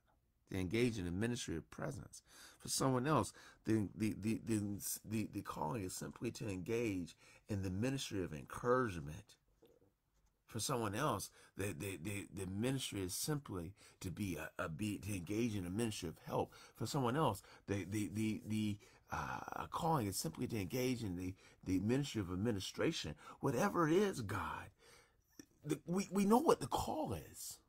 engage in the ministry of presence. For someone else, the, the, the, the, the, the calling is simply to engage in the ministry of encouragement. For someone else, the, the, the, the ministry is simply to be a, a be to engage in a ministry of help. For someone else, the the the the uh, calling is simply to engage in the, the ministry of administration. Whatever it is, God, the, we, we know what the call is.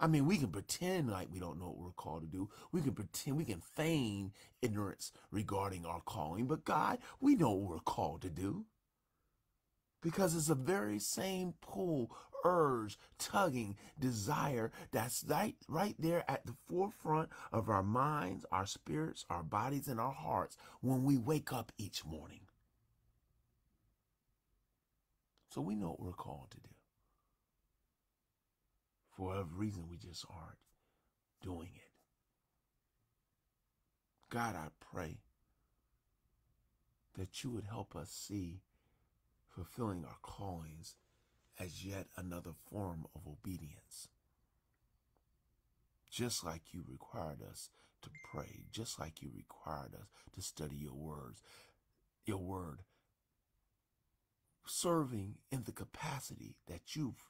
I mean, we can pretend like we don't know what we're called to do. We can pretend, we can feign ignorance regarding our calling. But God, we know what we're called to do. Because it's the very same pull urge, tugging, desire that's right, right there at the forefront of our minds, our spirits, our bodies, and our hearts when we wake up each morning. So we know what we're called to do. For whatever reason, we just aren't doing it. God, I pray that you would help us see fulfilling our callings as yet another form of obedience. Just like you required us to pray, just like you required us to study your words, your word, serving in the capacity that you've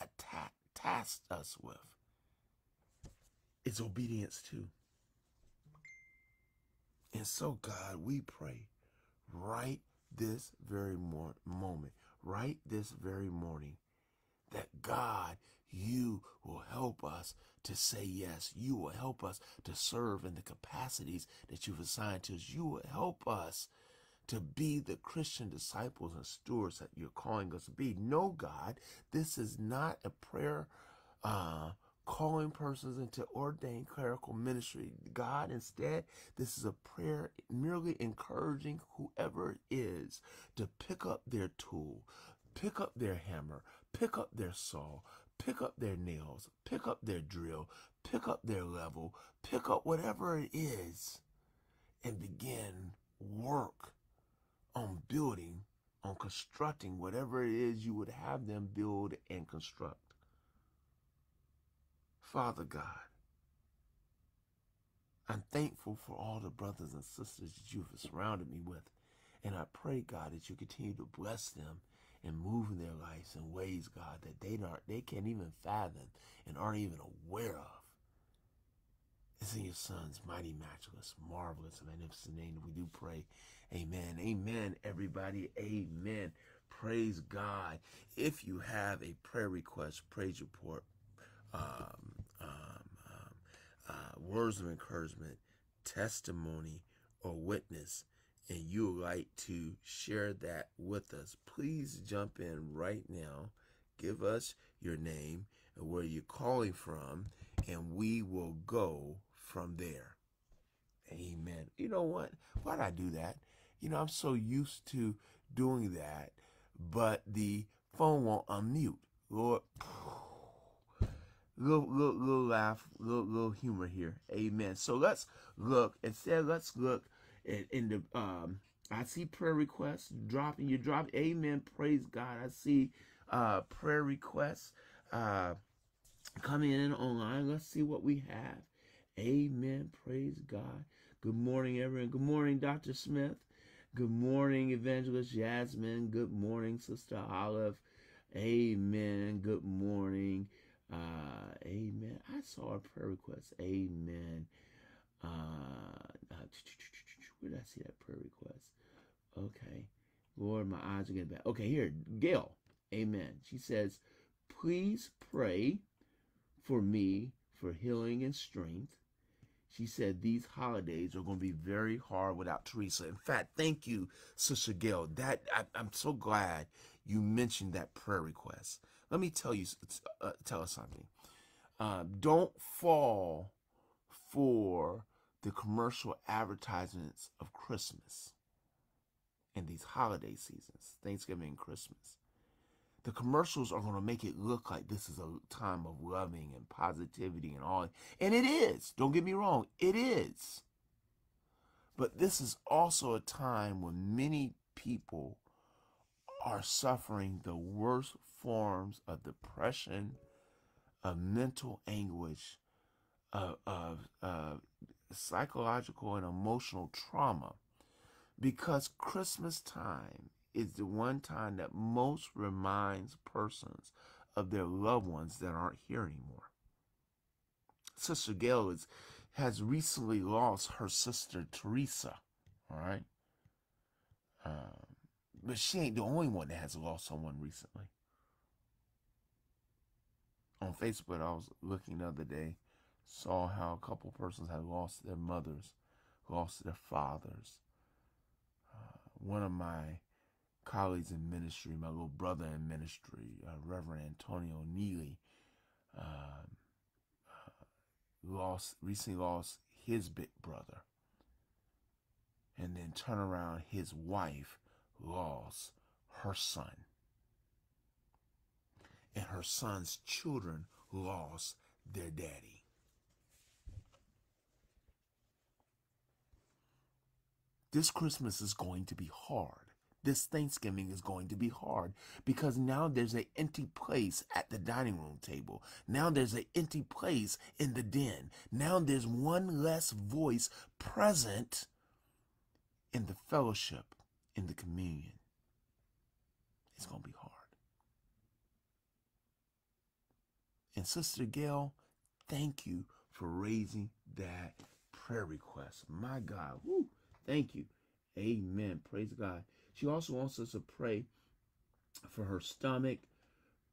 attacked, tasked us with. It's obedience too. And so, God, we pray right this very moment right this very morning that God, you will help us to say yes. You will help us to serve in the capacities that you've assigned to us. You will help us to be the Christian disciples and stewards that you're calling us to be. No, God, this is not a prayer uh, calling persons into ordained clerical ministry. God, instead, this is a prayer merely encouraging whoever it is to pick up their tool, pick up their hammer, pick up their saw, pick up their nails, pick up their drill, pick up their level, pick up whatever it is, and begin work on building, on constructing whatever it is you would have them build and construct. Father God, I'm thankful for all the brothers and sisters that you've surrounded me with. And I pray, God, that you continue to bless them and move in their lives in ways, God, that they aren't they can't even fathom and aren't even aware of. It's in your son's mighty, matchless, marvelous, magnificent name that we do pray. Amen. Amen, everybody. Amen. Praise God. If you have a prayer request, praise report, um, um, um, uh, words of encouragement, testimony, or witness, and you would like to share that with us, please jump in right now. Give us your name and where you're calling from, and we will go from there. Amen. You know what? Why'd I do that? You know, I'm so used to doing that, but the phone won't unmute. Lord, little, little, little laugh, little, little humor here. Amen. So let's look, instead, let's look in, in the, um, I see prayer requests dropping. You drop, amen. Praise God. I see uh, prayer requests uh, coming in online. Let's see what we have. Amen. Praise God. Good morning, everyone. Good morning, Dr. Smith. Good morning, Evangelist Jasmine. Good morning, Sister Olive. Amen. Good morning. Uh, amen. I saw a prayer request. Amen. Uh, uh where did I see that prayer request? Okay. Lord, my eyes are getting bad. Okay, here, Gail. Amen. She says, please pray for me for healing and strength she said these holidays are going to be very hard without Teresa. In fact, thank you, Sister Gail. That I, am so glad you mentioned that prayer request. Let me tell you, uh, tell us something. Uh, don't fall for the commercial advertisements of Christmas and these holiday seasons, Thanksgiving and Christmas the commercials are going to make it look like this is a time of loving and positivity and all. And it is. Don't get me wrong. It is. But this is also a time when many people are suffering the worst forms of depression, of mental anguish, of, of, of psychological and emotional trauma. Because Christmas time is the one time that most reminds persons of their loved ones that aren't here anymore. Sister Gail is, has recently lost her sister Teresa, all right? Um, but she ain't the only one that has lost someone recently. On Facebook, I was looking the other day, saw how a couple persons had lost their mothers, lost their fathers. Uh, one of my colleagues in ministry, my little brother in ministry, uh, Reverend Antonio Neely, uh, uh, lost recently lost his big brother, and then turn around, his wife lost her son, and her son's children lost their daddy. This Christmas is going to be hard this Thanksgiving is going to be hard because now there's an empty place at the dining room table. Now there's an empty place in the den. Now there's one less voice present in the fellowship, in the communion. It's going to be hard. And Sister Gail, thank you for raising that prayer request. My God. Woo, thank you. Amen. Praise God. She also wants us to pray for her stomach,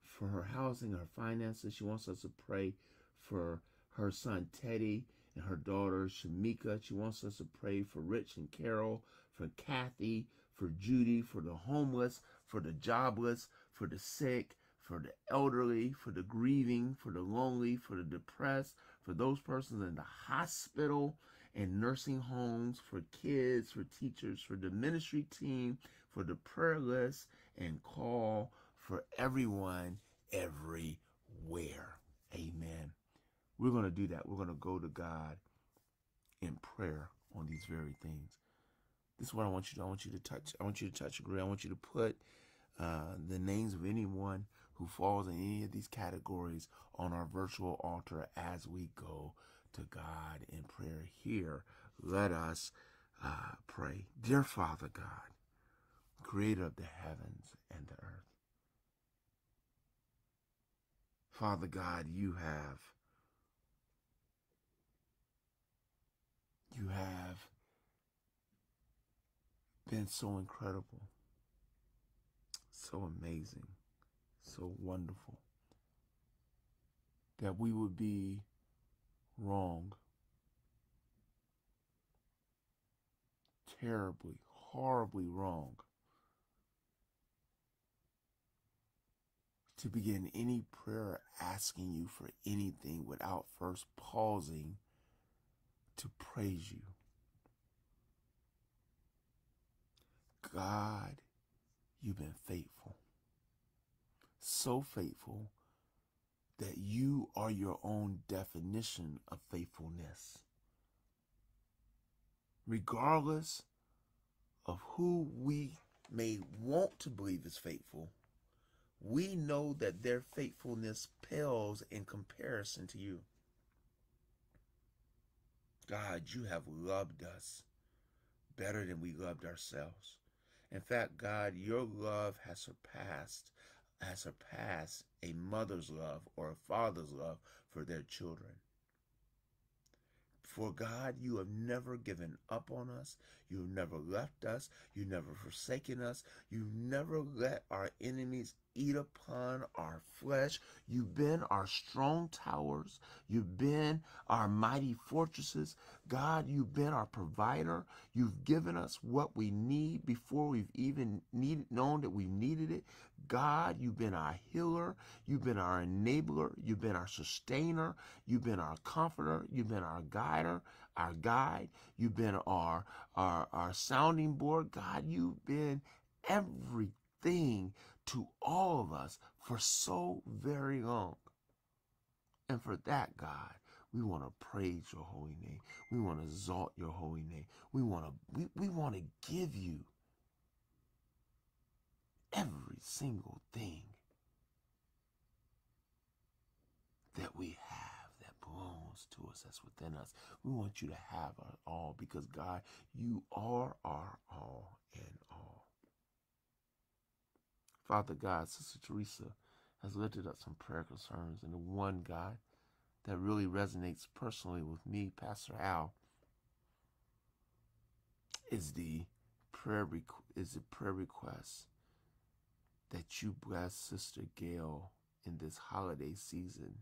for her housing, her finances. She wants us to pray for her son Teddy and her daughter Shamika. She wants us to pray for Rich and Carol, for Kathy, for Judy, for the homeless, for the jobless, for the sick, for the elderly, for the grieving, for the lonely, for the depressed, for those persons in the hospital, and nursing homes, for kids, for teachers, for the ministry team, for the prayer list, and call for everyone everywhere. Amen. We're going to do that. We're going to go to God in prayer on these very things. This is what I want you to. I want you to touch. I want you to touch agree. I want you to put uh, the names of anyone who falls in any of these categories on our virtual altar as we go to God in prayer here, let us uh, pray. Dear Father God, creator of the heavens and the earth, Father God, you have you have been so incredible, so amazing, so wonderful that we would be wrong, terribly, horribly wrong, to begin any prayer asking you for anything without first pausing to praise you. God, you've been faithful. So faithful that you are your own definition of faithfulness. Regardless of who we may want to believe is faithful, we know that their faithfulness pales in comparison to you. God, you have loved us better than we loved ourselves. In fact, God, your love has surpassed has surpassed a mother's love or a father's love for their children. For God, you have never given up on us. You've never left us. You've never forsaken us. You've never let our enemies eat upon our flesh. You've been our strong towers. You've been our mighty fortresses. God, you've been our provider. You've given us what we need before we've even need, known that we needed it. God, you've been our healer. You've been our enabler. You've been our sustainer. You've been our comforter. You've been our guider, our guide. You've been our, our, our sounding board. God, you've been everything to all of us for so very long. And for that, God, we want to praise your holy name. We want to exalt your holy name. We want to we, we want to give you every single thing that we have that belongs to us, that's within us. We want you to have our all because God, you are our all in all. Father God, Sister Teresa has lifted up some prayer concerns, and the one, God, that really resonates personally with me, Pastor Al, is the prayer is the prayer request that you bless Sister Gail in this holiday season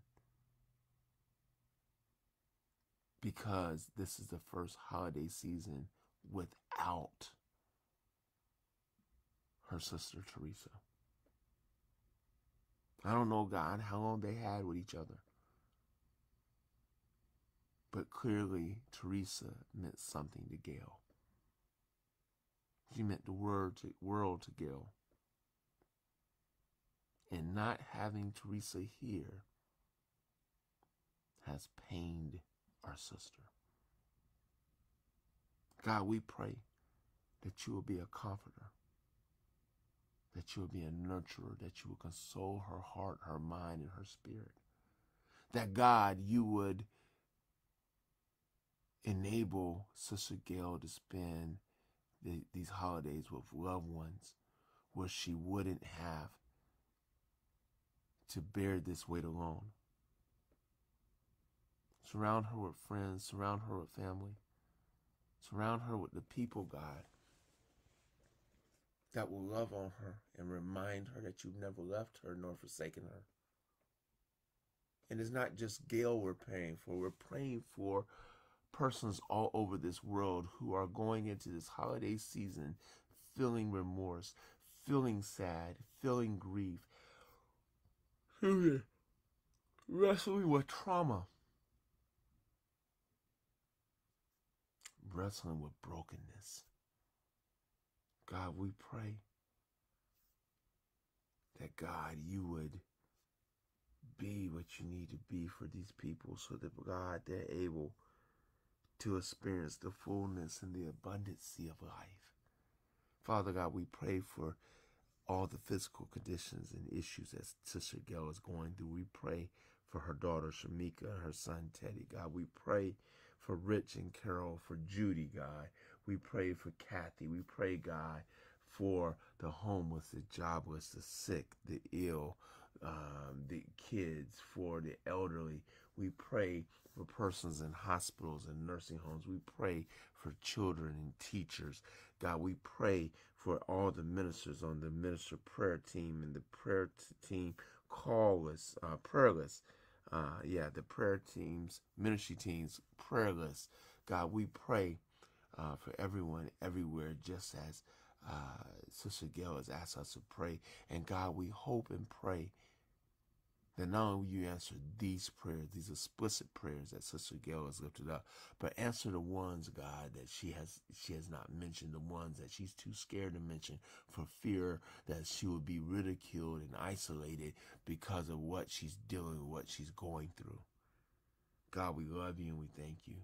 because this is the first holiday season without her sister Teresa. I don't know, God, how long they had with each other. But clearly, Teresa meant something to Gail. She meant the word to, world to Gail. And not having Teresa here has pained our sister. God, we pray that you will be a comforter that you will be a nurturer, that you will console her heart, her mind, and her spirit. That God, you would enable Sister Gail to spend the, these holidays with loved ones where she wouldn't have to bear this weight alone. Surround her with friends, surround her with family, surround her with the people, God, that will love on her and remind her that you've never left her nor forsaken her. And it's not just Gail we're praying for, we're praying for persons all over this world who are going into this holiday season feeling remorse, feeling sad, feeling grief, wrestling with trauma, wrestling with brokenness. God, we pray that God, you would be what you need to be for these people so that God, they're able to experience the fullness and the abundancy of life. Father God, we pray for all the physical conditions and issues that Sister Gail is going through. We pray for her daughter Shamika and her son Teddy. God, we pray for Rich and Carol, for Judy, God. We pray for Kathy. We pray, God, for the homeless, the jobless, the sick, the ill, um, the kids, for the elderly. We pray for persons in hospitals and nursing homes. We pray for children and teachers. God, we pray for all the ministers on the minister prayer team and the prayer team call list, uh, prayer list. Uh, yeah, the prayer teams, ministry teams, prayer list. God, we pray uh, for everyone everywhere, just as uh, Sister Gail has asked us to pray. And God, we hope and pray that not only you answer these prayers, these explicit prayers that Sister Gail has lifted up, but answer the ones, God, that she has she has not mentioned, the ones that she's too scared to mention for fear that she would be ridiculed and isolated because of what she's dealing, what she's going through. God, we love you and we thank you.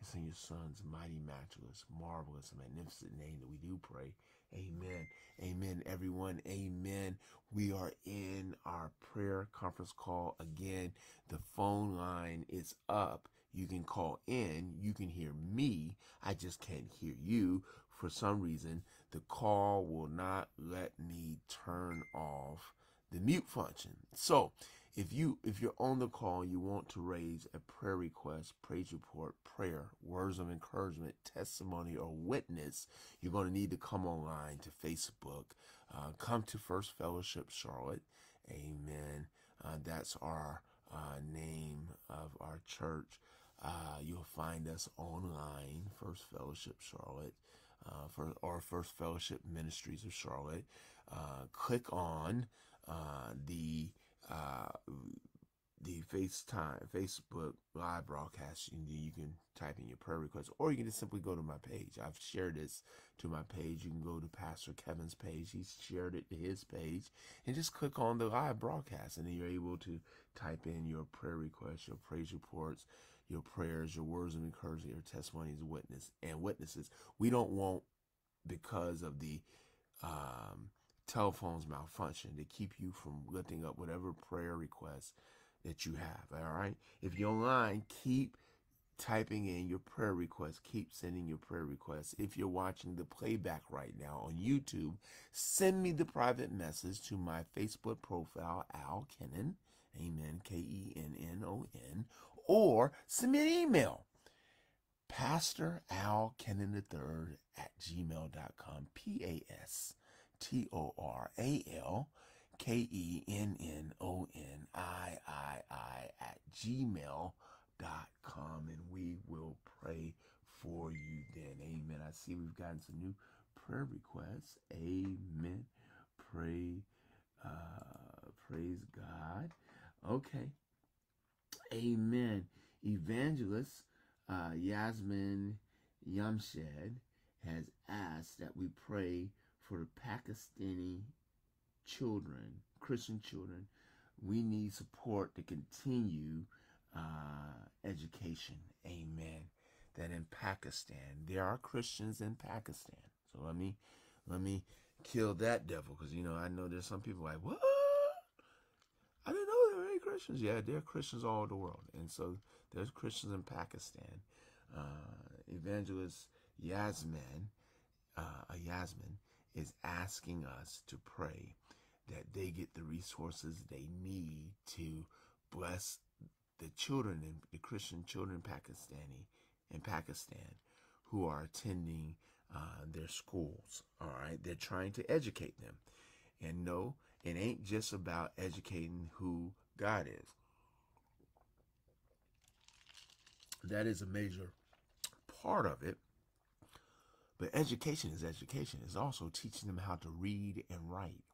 It's in your son's mighty, matchless, marvelous, magnificent name that we do pray. Amen. Amen, everyone. Amen. We are in our prayer conference call again. The phone line is up. You can call in. You can hear me. I just can't hear you. For some reason, the call will not let me turn off the mute function. So, if you if you're on the call you want to raise a prayer request, praise report, prayer, words of encouragement, testimony, or witness, you're going to need to come online to Facebook. Uh, come to First Fellowship Charlotte. Amen. Uh, that's our uh, name of our church. Uh, you'll find us online, First Fellowship Charlotte, uh, for or First Fellowship Ministries of Charlotte. Uh, click on the uh, the FaceTime, Facebook live broadcast, and you can type in your prayer request, or you can just simply go to my page. I've shared this to my page. You can go to Pastor Kevin's page. He's shared it to his page, and just click on the live broadcast, and then you're able to type in your prayer requests, your praise reports, your prayers, your words of encouragement, your testimonies, witness and witnesses. We don't want because of the um, telephones malfunction to keep you from lifting up whatever prayer requests that you have. All right. If you're online, keep typing in your prayer requests. Keep sending your prayer requests. If you're watching the playback right now on YouTube, send me the private message to my Facebook profile, Al Kennon. Amen. K E N N O N. Or send me an email. Pastor Al Kennon III at gmail.com. P A S T O R A L K E N N O N I I I at gmail.com. And we will pray for you then. Amen. I see we've gotten some new prayer requests. Amen. Pray, uh, praise God. Okay. Amen. Evangelist uh, Yasmin Yamshed has asked that we pray for the Pakistani children, Christian children. We need support to continue uh, education. Amen. That in Pakistan, there are Christians in Pakistan. So let me let me kill that devil because you know I know there's some people like what I didn't know there were any Christians. Yeah, there are Christians all over the world, and so there's Christians in Pakistan. Uh, evangelist Yasmin, uh, Yasmin is asking us to pray that they get the resources they need to bless the children and the Christian children Pakistani in Pakistan who are attending uh, their schools. All right, they're trying to educate them, and no, it ain't just about educating who God is. That is a major part of it, but education is education. It's also teaching them how to read and write,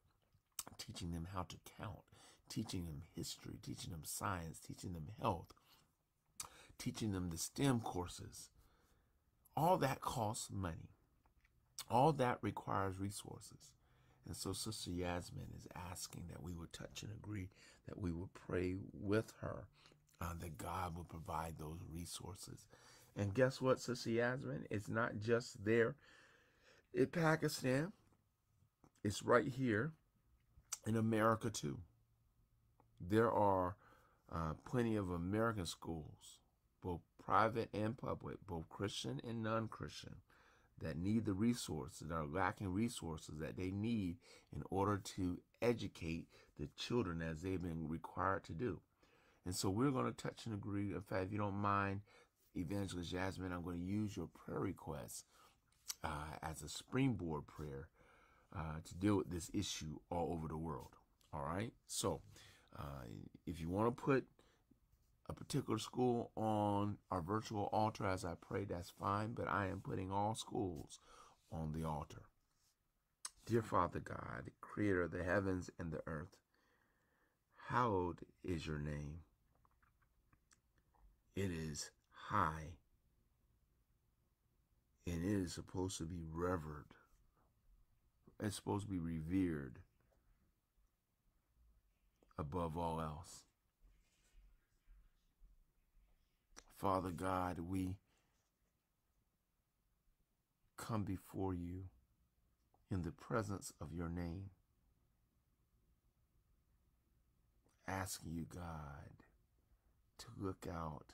teaching them how to count, teaching them history, teaching them science, teaching them health, teaching them the STEM courses. All that costs money. All that requires resources. And so Sister Yasmin is asking that we would touch and agree, that we would pray with her, uh, that God would provide those resources. And guess what, Sister Yasmin? It's not just there in Pakistan, it's right here in America too. There are uh, plenty of American schools, both private and public, both Christian and non Christian, that need the resources, that are lacking resources that they need in order to educate the children as they've been required to do. And so we're going to touch and agree. In fact, if you don't mind, Evangelist Jasmine, I'm going to use your prayer requests uh, as a springboard prayer uh, to deal with this issue all over the world. All right. So uh, if you want to put a particular school on our virtual altar as I pray, that's fine. But I am putting all schools on the altar. Dear Father God, creator of the heavens and the earth, hallowed is your name. It is high and it is supposed to be revered. It's supposed to be revered above all else. Father God, we come before you in the presence of your name, asking you, God, to look out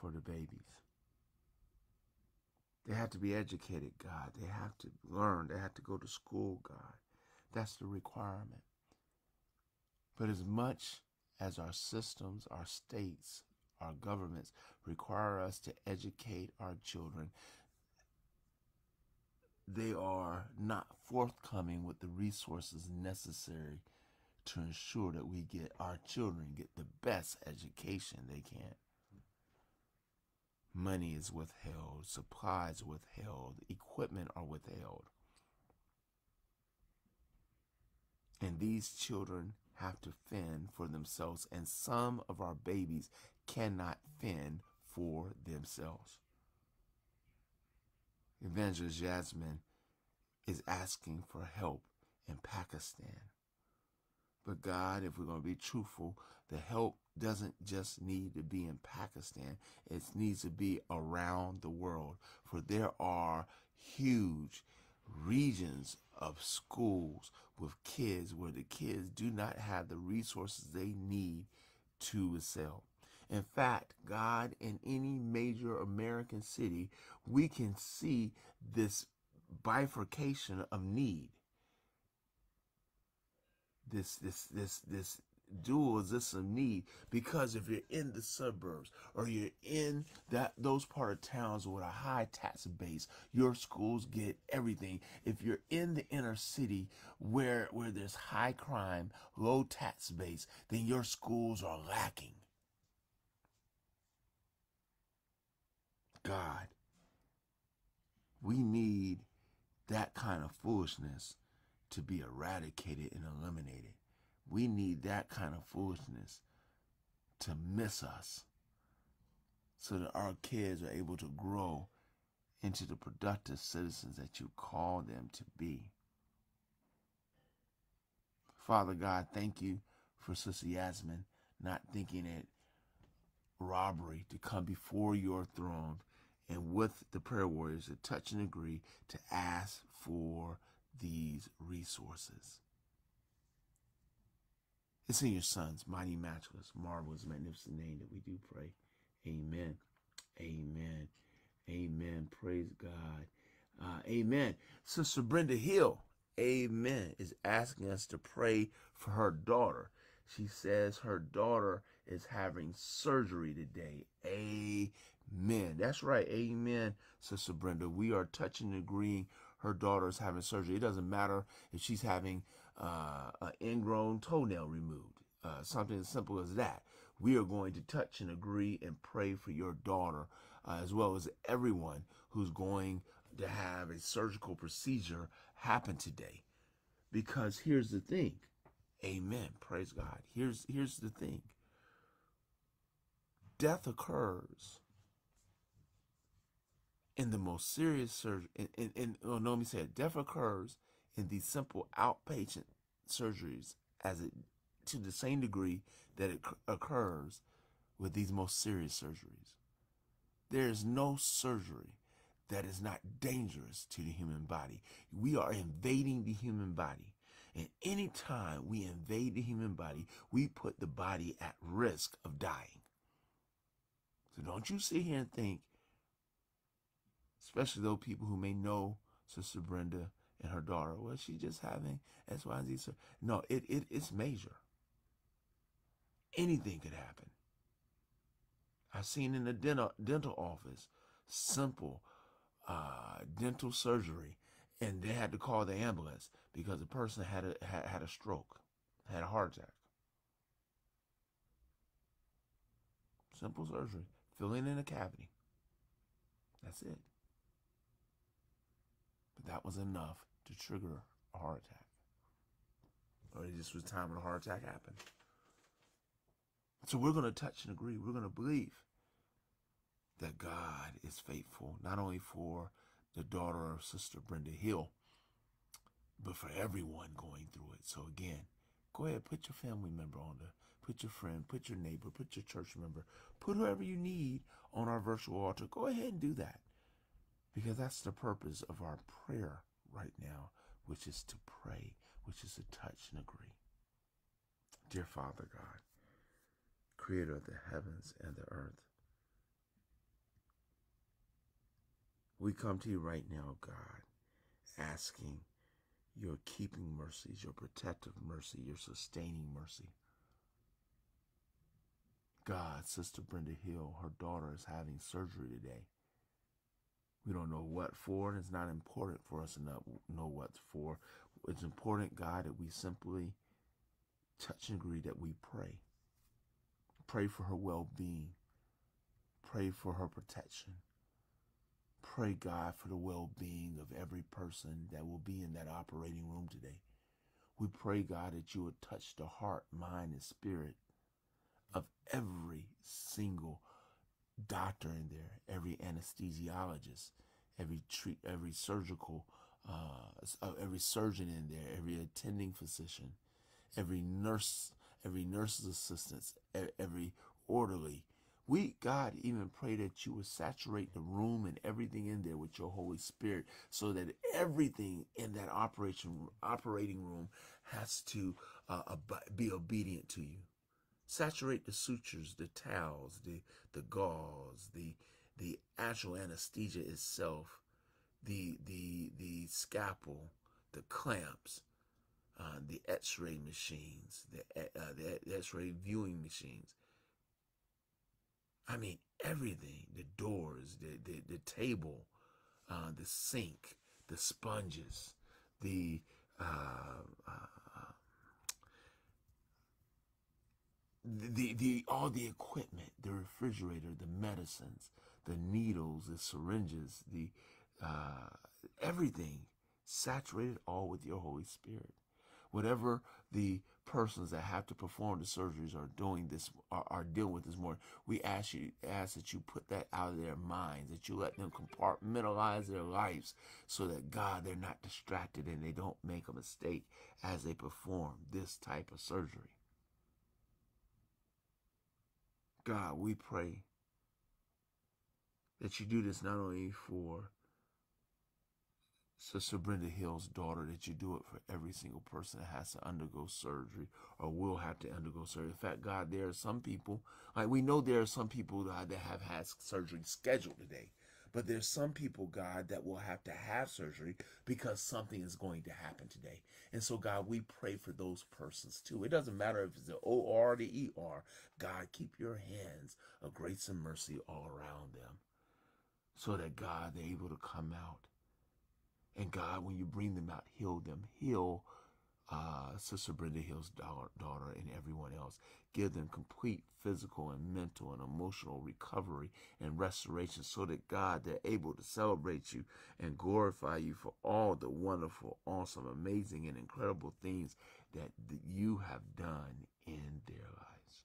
for the babies. They have to be educated, God. They have to learn. They have to go to school, God. That's the requirement. But as much as our systems, our states, our governments require us to educate our children, they are not forthcoming with the resources necessary to ensure that we get our children get the best education they can. Money is withheld, supplies withheld, equipment are withheld. And these children have to fend for themselves, and some of our babies cannot fend for themselves. Evangelist Jasmine is asking for help in Pakistan. But God, if we're going to be truthful, the help doesn't just need to be in Pakistan. It needs to be around the world. For there are huge regions of schools with kids where the kids do not have the resources they need to excel. In fact, God, in any major American city, we can see this bifurcation of need. This, this, this, this dualism need because if you're in the suburbs or you're in that those part of towns with a high tax base your schools get everything. If you're in the inner city where where there's high crime low tax base then your schools are lacking. God we need that kind of foolishness to be eradicated and eliminated we need that kind of foolishness to miss us so that our kids are able to grow into the productive citizens that you call them to be. Father God, thank you for Sister Yasmin not thinking it robbery to come before your throne and with the prayer warriors to touch and agree to ask for these resources. It's in your son's mighty, matchless, marvelous, magnificent name that we do pray. Amen. Amen. Amen. Praise God. Uh, amen. Sister Brenda Hill, amen, is asking us to pray for her daughter. She says her daughter is having surgery today. Amen. That's right. Amen, Sister Brenda. We are touching and agreeing her daughter is having surgery. It doesn't matter if she's having uh, an ingrown toenail removed, uh, something as simple as that. We are going to touch and agree and pray for your daughter, uh, as well as everyone who's going to have a surgical procedure happen today. Because here's the thing. Amen. Praise God. Here's here's the thing. Death occurs in the most serious surgery. and, in, in oh, no, let me say it. Death occurs in these simple outpatient surgeries as it to the same degree that it occurs with these most serious surgeries. There is no surgery that is not dangerous to the human body. We are invading the human body. And anytime we invade the human body, we put the body at risk of dying. So don't you sit here and think, especially those people who may know Sister Brenda and her daughter. Was she just having X, Y, and Z? No, it, it it's major. anything could happen. I've seen in the dental, dental office simple uh, dental surgery, and they had to call the ambulance because the person had a had, had a stroke, had a heart attack. Simple surgery, filling in a cavity. That's it. But that was enough to trigger a heart attack. Or it just was time when a heart attack happened. So we're going to touch and agree. We're going to believe that God is faithful, not only for the daughter of Sister Brenda Hill, but for everyone going through it. So again, go ahead, put your family member on the, put your friend, put your neighbor, put your church member, put whoever you need on our virtual altar. Go ahead and do that. Because that's the purpose of our prayer right now, which is to pray, which is to touch and agree. Dear Father God, creator of the heavens and the earth, We come to you right now, God, asking your keeping mercies, your protective mercy, your sustaining mercy. God, Sister Brenda Hill, her daughter is having surgery today. We don't know what for, and it's not important for us to know what's for. It's important, God, that we simply touch and agree that we pray. Pray for her well being. Pray for her protection pray, God, for the well being of every person that will be in that operating room today. We pray, God, that you would touch the heart, mind, and spirit of every single doctor in there, every anesthesiologist, every treat, every surgical, uh, every surgeon in there, every attending physician, every nurse, every nurse's assistant, every orderly, we, God, even pray that you would saturate the room and everything in there with your Holy Spirit so that everything in that operation operating room has to uh, be obedient to you. Saturate the sutures, the towels, the, the gauze, the, the actual anesthesia itself, the, the, the scalpel, the clamps, uh, the x-ray machines, the, uh, the x-ray viewing machines. I mean, everything the doors, the, the, the table, uh, the sink, the sponges, the uh, uh, the the all the equipment, the refrigerator, the medicines, the needles, the syringes, the uh, everything saturated all with your Holy Spirit. Whatever the persons that have to perform the surgeries are doing this are, are dealing with this more we ask you ask that you put that out of their minds that you let them compartmentalize their lives so that god they're not distracted and they don't make a mistake as they perform this type of surgery god we pray that you do this not only for Sister Brenda Hill's daughter that you do it for every single person that has to undergo surgery or will have to undergo surgery. In fact, God, there are some people, like we know there are some people that have had surgery scheduled today, but there's some people, God, that will have to have surgery because something is going to happen today. And so, God, we pray for those persons too. It doesn't matter if it's the OR the ER. God, keep your hands of grace and mercy all around them so that, God, they're able to come out and God, when you bring them out, heal them. Heal uh, Sister Brenda Hill's daughter and everyone else. Give them complete physical and mental and emotional recovery and restoration so that God, they're able to celebrate you and glorify you for all the wonderful, awesome, amazing, and incredible things that, that you have done in their lives.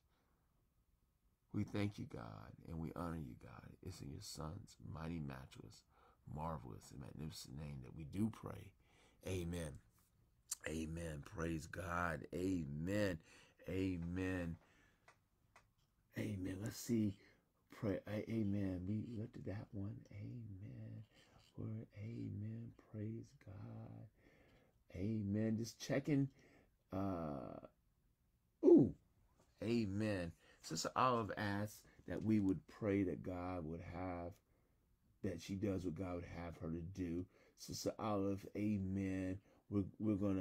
We thank you, God, and we honor you, God. It's in your Son's mighty, matchless, marvelous and magnificent name that we do pray. Amen. Amen. Praise God. Amen. Amen. Amen. Let's see. Pray. Amen. We looked at that one. Amen. Word. Amen. Praise God. Amen. Just checking. Uh. Ooh. Amen. Sister Olive asked that we would pray that God would have that she does what God would have her to do. Sister Olive, amen. We're, we're going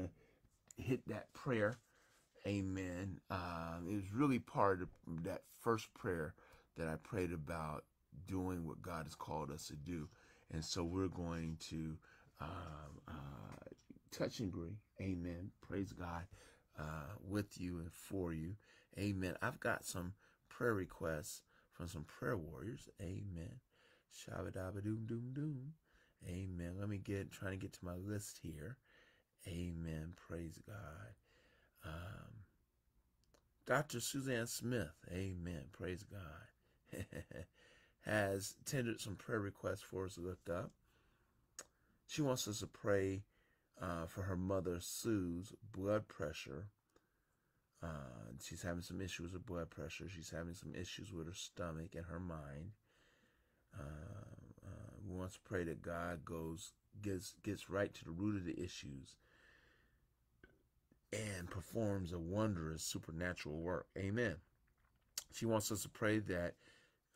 to hit that prayer Amen. Um, it was really part of that first prayer that I prayed about doing what God has called us to do. And so we're going to um, uh, touch and agree. Amen. Praise God uh, with you and for you. Amen. I've got some prayer requests from some prayer warriors. Amen. Shabba dabba doom doom doom. Amen. Let me get trying to get to my list here. Amen. Praise God. Um, Dr. Suzanne Smith. Amen. Praise God. has tendered some prayer requests for us to lift up. She wants us to pray uh, for her mother, Sue's blood pressure. Uh, she's having some issues with blood pressure. She's having some issues with her stomach and her mind. Uh, uh, we want to pray that God goes gets gets right to the root of the issues and performs a wondrous supernatural work. Amen. She wants us to pray that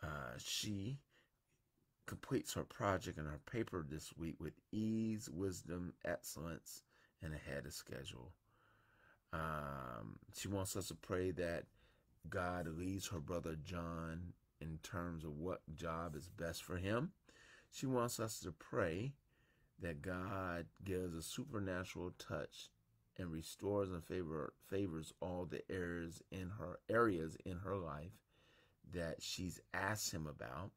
uh, she completes her project and her paper this week with ease, wisdom, excellence, and ahead of schedule. Um, she wants us to pray that God leads her brother John in terms of what job is best for him. She wants us to pray that God gives a supernatural touch and restores and favor, favors all the areas in her areas in her life that she's asked him about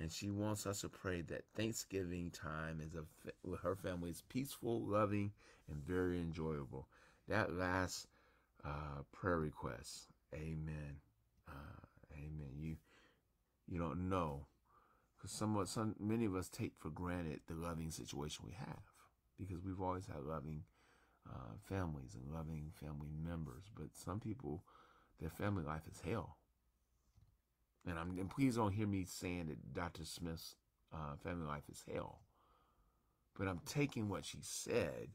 and she wants us to pray that Thanksgiving time is a, her family is peaceful, loving, and very enjoyable. That last uh, prayer request, Amen, uh, Amen. You you don't know because somewhat some many of us take for granted the loving situation we have because we've always had loving uh, families and loving family members, but some people their family life is hell and I'm and please don't hear me saying that Dr. Smith's uh, family life is hell. But I'm taking what she said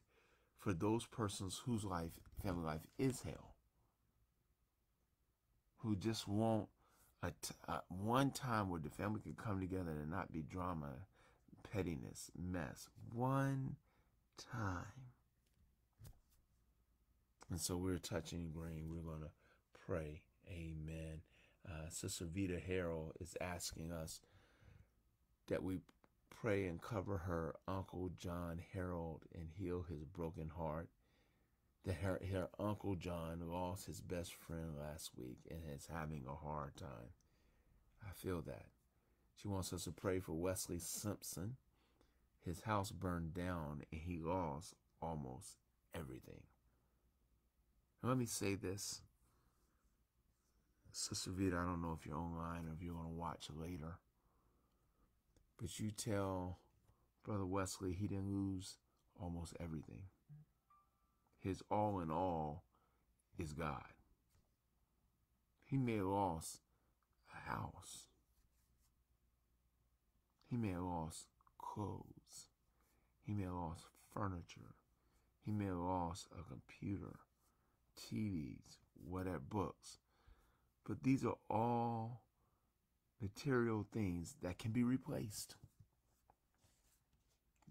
for those persons whose life, family life is hell, who just want a t- uh, one time where the family could come together and not be drama, pettiness, mess. One time. And so we're touching green. We're going to pray. Amen. Uh, Sister Vita Harrell is asking us that we pray and cover her Uncle John Harold and heal his broken heart. That her, her Uncle John lost his best friend last week and is having a hard time. I feel that. She wants us to pray for Wesley Simpson. His house burned down and he lost almost everything. Let me say this Sister Vita, I don't know if you're online or if you're going to watch later. But you tell Brother Wesley he didn't lose almost everything. His all in all is God. He may have lost a house. He may have lost clothes. He may have lost furniture. He may have lost a computer, TVs, whatever, books. But these are all material things that can be replaced.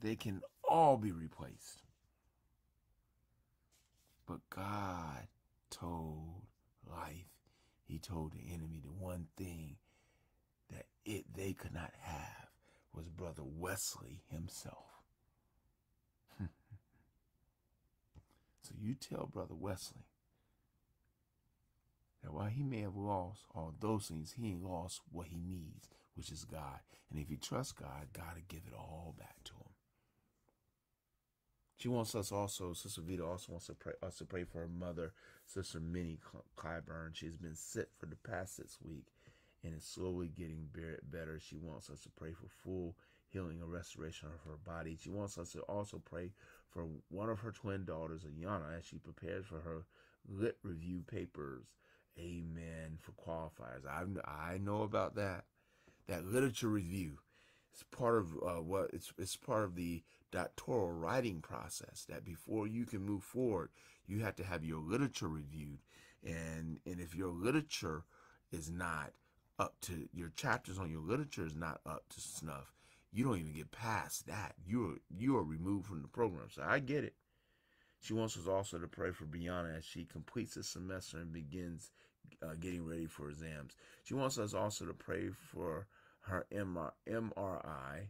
They can all be replaced. But God told life, He told the enemy the one thing that it they could not have was Brother Wesley himself. so you tell Brother Wesley that while he may have lost all those things, he ain't lost what he needs, which is God. And if he trusts God, God will give it all back to him. She wants us also, Sister Vita also wants to pray, us to pray for her mother, Sister Minnie Clyburn. She has been sick for the past six weeks and is slowly getting better. She wants us to pray for full healing and restoration of her body. She wants us to also pray for one of her twin daughters, Ayana, as she prepares for her lit review papers Amen for qualifiers. I I know about that. That literature review It's part of uh, what it's it's part of the doctoral writing process. That before you can move forward, you have to have your literature reviewed, and and if your literature is not up to your chapters on your literature is not up to snuff, you don't even get past that. You're you are removed from the program. So I get it. She wants us also to pray for Brianna as she completes the semester and begins uh, getting ready for exams. She wants us also to pray for her MRI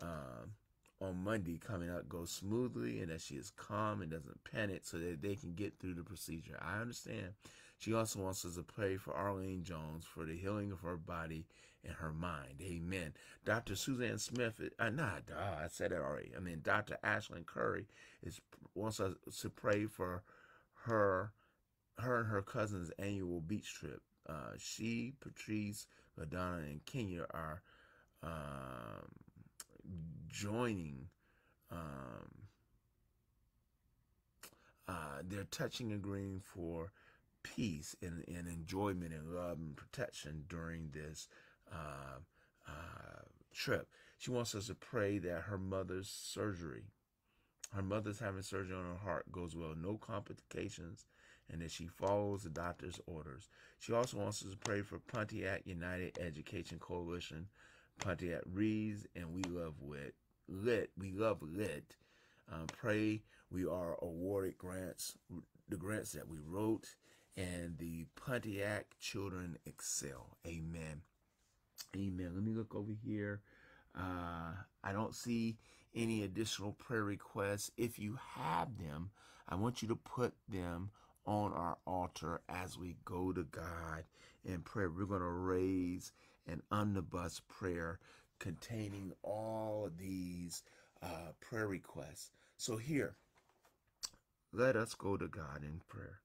um, on Monday coming up goes smoothly and that she is calm and doesn't panic so that they can get through the procedure. I understand. She also wants us to pray for Arlene Jones for the healing of her body and her mind. Amen. Dr. Suzanne Smith, uh, not, uh, I said it already. I mean, Dr. Ashlyn Curry is wants us to pray for her, her and her cousin's annual beach trip. Uh, she, Patrice, Madonna, and Kenya are um, joining. Um, uh, they're touching and agreeing for peace and, and enjoyment and love and protection during this uh, uh, trip. She wants us to pray that her mother's surgery, her mother's having surgery on her heart, goes well, no complications, and that she follows the doctor's orders. She also wants us to pray for Pontiac United Education Coalition, Pontiac Reads, and We Love Wit. Lit, we love lit. Um, pray we are awarded grants, the grants that we wrote, and the Pontiac children excel. Amen. Amen. Let me look over here. Uh, I don't see any additional prayer requests. If you have them, I want you to put them on our altar as we go to God in prayer. We're going to raise an omnibus prayer containing all of these uh, prayer requests. So here, let us go to God in prayer.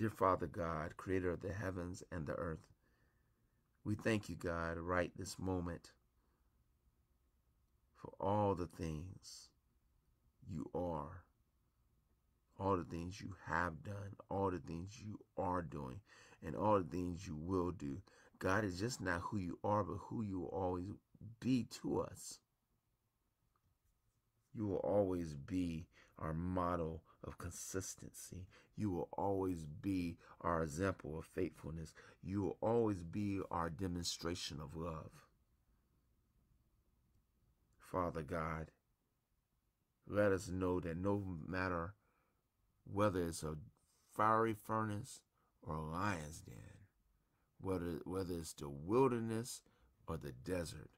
Dear Father God, creator of the heavens and the earth, we thank you, God, right this moment for all the things you are, all the things you have done, all the things you are doing, and all the things you will do. God is just not who you are, but who you will always be to us. You will always be our model of consistency. You will always be our example of faithfulness. You will always be our demonstration of love. Father God, let us know that no matter whether it's a fiery furnace or a lion's den, whether, whether it's the wilderness or the desert,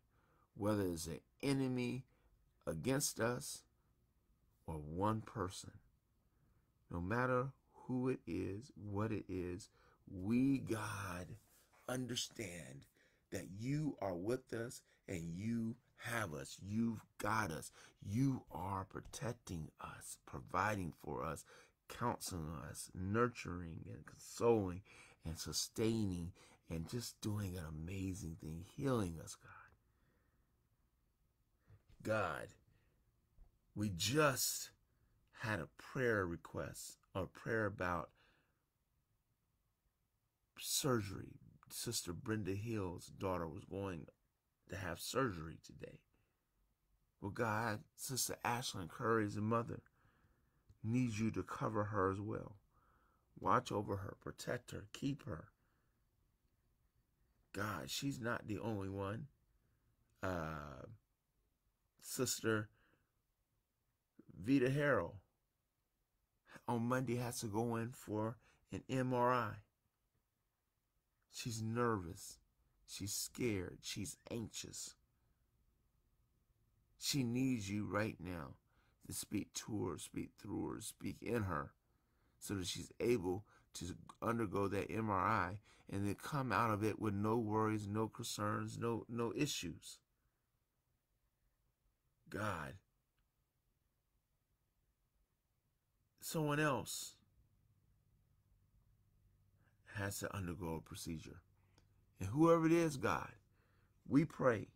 whether it's an enemy against us or one person, no matter who it is, what it is, we, God, understand that you are with us and you have us. You've got us. You are protecting us, providing for us, counseling us, nurturing and consoling and sustaining and just doing an amazing thing, healing us, God. God, we just had a prayer request, a prayer about surgery. Sister Brenda Hill's daughter was going to have surgery today. Well, God, Sister Ashlyn Curry's mother needs you to cover her as well. Watch over her, protect her, keep her. God, she's not the only one. Uh, Sister Vita Harrell on Monday has to go in for an MRI. She's nervous. She's scared. She's anxious. She needs you right now to speak to her, speak through her, speak in her, so that she's able to undergo that MRI and then come out of it with no worries, no concerns, no no issues. God, someone else has to undergo a procedure. And whoever it is, God, we pray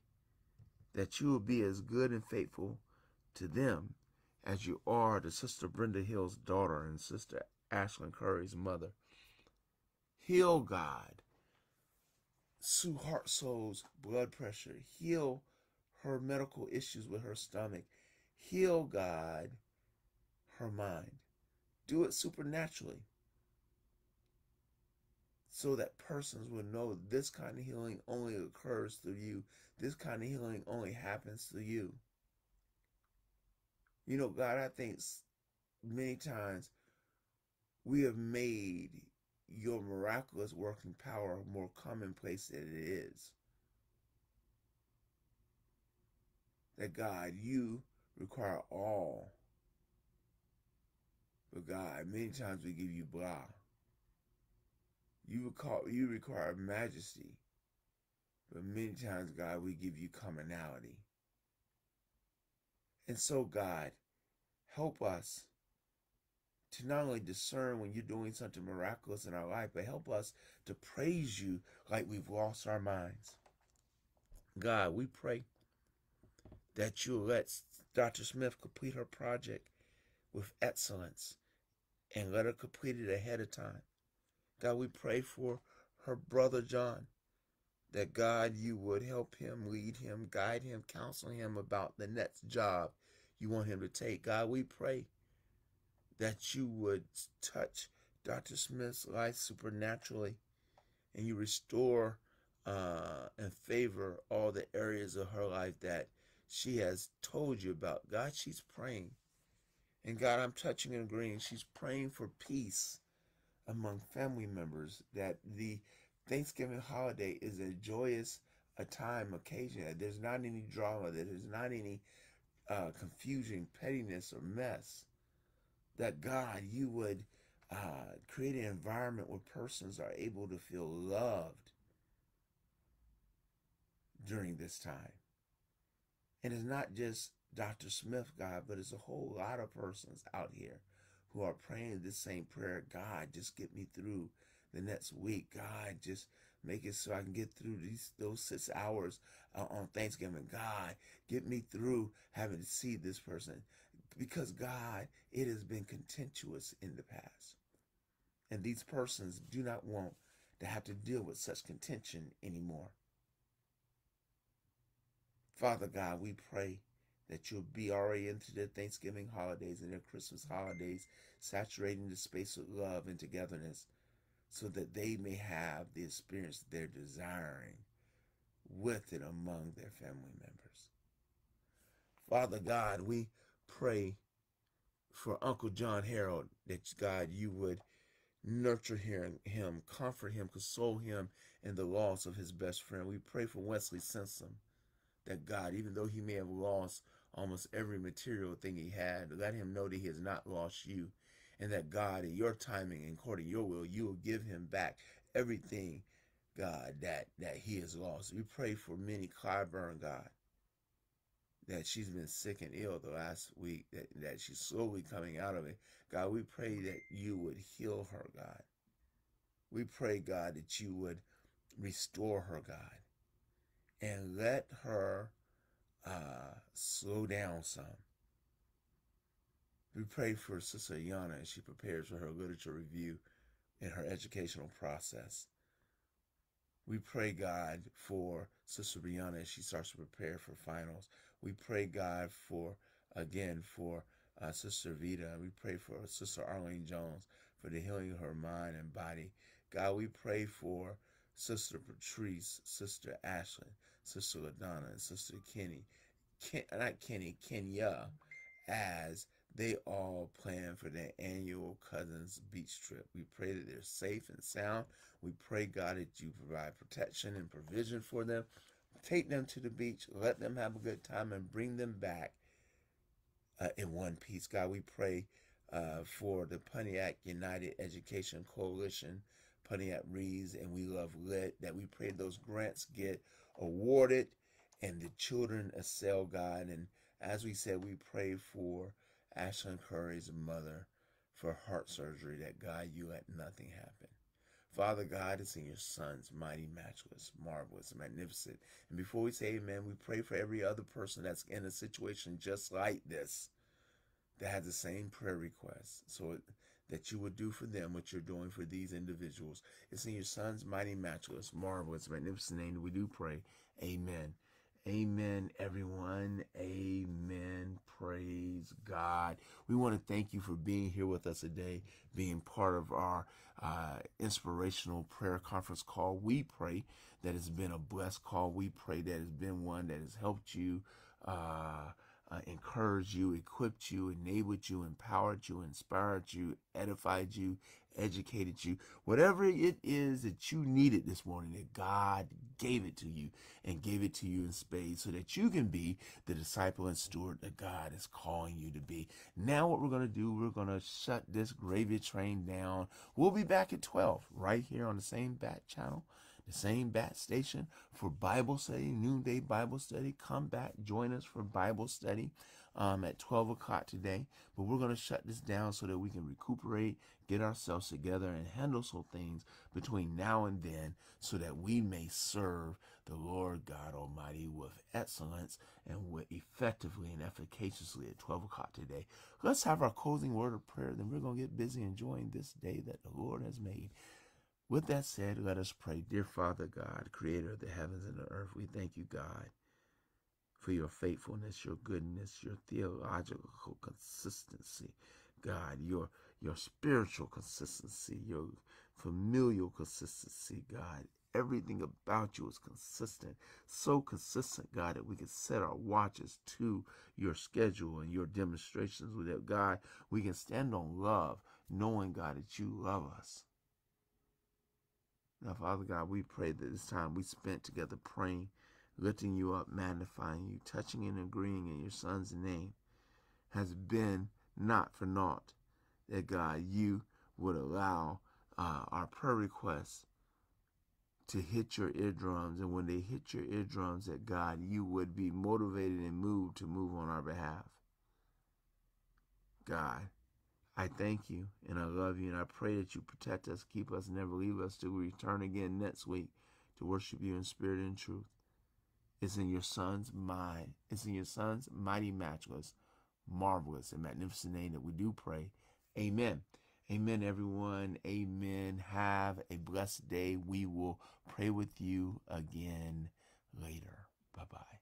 that you will be as good and faithful to them as you are to Sister Brenda Hill's daughter and Sister Ashlyn Curry's mother. Heal, God, Sue Heart Soul's blood pressure. Heal her medical issues with her stomach. Heal, God, her mind. Do it supernaturally so that persons will know this kind of healing only occurs through you. This kind of healing only happens to you. You know, God, I think many times we have made your miraculous working power more commonplace than it is. That God, you require all. But God, many times we give you blah. You require, you require majesty. But many times, God, we give you commonality. And so, God, help us to not only discern when you're doing something miraculous in our life, but help us to praise you like we've lost our minds. God, we pray that you'll let Dr. Smith complete her project with excellence and let her complete it ahead of time. God, we pray for her brother John, that God, you would help him, lead him, guide him, counsel him about the next job you want him to take. God, we pray that you would touch Dr. Smith's life supernaturally and you restore uh, and favor all the areas of her life that she has told you about. God, she's praying. And God, I'm touching and agreeing. She's praying for peace among family members, that the Thanksgiving holiday is a joyous a time, occasion. There's not any drama, there's not any uh, confusion, pettiness, or mess. That God, you would uh, create an environment where persons are able to feel loved during this time. And it's not just Dr. Smith, God, but it's a whole lot of persons out here who are praying this same prayer. God, just get me through the next week. God, just make it so I can get through these those six hours uh, on Thanksgiving. God, get me through having to see this person. Because God, it has been contentious in the past. And these persons do not want to have to deal with such contention anymore. Father God, we pray that you'll be already into their Thanksgiving holidays and their Christmas holidays, saturating the space with love and togetherness so that they may have the experience they're desiring with it among their family members. Father God, we pray for Uncle John Harold that God, you would nurture him, him, comfort him, console him in the loss of his best friend. We pray for Wesley Simpson that God, even though he may have lost almost every material thing he had, let him know that he has not lost you. And that God, in your timing and according to your will, you will give him back everything, God, that, that he has lost. We pray for Minnie Clyburn, God, that she's been sick and ill the last week, that, that she's slowly coming out of it. God, we pray that you would heal her, God. We pray, God, that you would restore her, God and let her uh, slow down some. We pray for Sister Yana as she prepares for her literature review in her educational process. We pray, God, for Sister Brianna as she starts to prepare for finals. We pray, God, for, again, for uh, Sister Vita. We pray for Sister Arlene Jones for the healing of her mind and body. God, we pray for Sister Patrice, Sister Ashley, Sister LaDonna, and Sister Kenny, Ken, not Kenny, Kenya, as they all plan for their annual Cousins Beach trip. We pray that they're safe and sound. We pray, God, that you provide protection and provision for them. Take them to the beach, let them have a good time, and bring them back uh, in one piece. God, we pray uh, for the Pontiac United Education Coalition Pontiac Reads and We Love Lit, that we pray those grants get awarded and the children excel, God. And as we said, we pray for Ashlyn Curry's mother for heart surgery, that God, you let nothing happen. Father God, it's in your Son's mighty, matchless, marvelous, magnificent. And before we say amen, we pray for every other person that's in a situation just like this that has the same prayer request. So that you would do for them what you're doing for these individuals. It's in your son's mighty, matchless, marvelous, magnificent name that we do pray. Amen. Amen, everyone. Amen. Praise God. We want to thank you for being here with us today, being part of our uh, inspirational prayer conference call. We pray that it's been a blessed call. We pray that it's been one that has helped you uh, uh, encouraged you, equipped you, enabled you, empowered you, inspired you, edified you, educated you, whatever it is that you needed this morning, that God gave it to you and gave it to you in spades so that you can be the disciple and steward that God is calling you to be. Now, what we're going to do, we're going to shut this gravy train down. We'll be back at 12 right here on the same bat channel the same bat station for Bible study, noonday Bible study. Come back, join us for Bible study um, at 12 o'clock today. But we're going to shut this down so that we can recuperate, get ourselves together, and handle some things between now and then so that we may serve the Lord God Almighty with excellence and with effectively and efficaciously at 12 o'clock today. Let's have our closing word of prayer. Then we're going to get busy enjoying this day that the Lord has made. With that said, let us pray. Dear Father God, creator of the heavens and the earth, we thank you, God, for your faithfulness, your goodness, your theological consistency, God, your your spiritual consistency, your familial consistency, God. Everything about you is consistent. So consistent, God, that we can set our watches to your schedule and your demonstrations with it. God, we can stand on love, knowing, God, that you love us. Now, Father God, we pray that this time we spent together praying, lifting you up, magnifying you, touching and agreeing in your Son's name has been not for naught. That God, you would allow uh, our prayer requests to hit your eardrums. And when they hit your eardrums, that God, you would be motivated and moved to move on our behalf. God, I thank you and I love you and I pray that you protect us, keep us, and never leave us till we return again next week to worship you in spirit and truth. It's in your son's mind. It's in your son's mighty, matchless, marvelous, and magnificent name that we do pray. Amen. Amen, everyone. Amen. Have a blessed day. We will pray with you again later. Bye bye.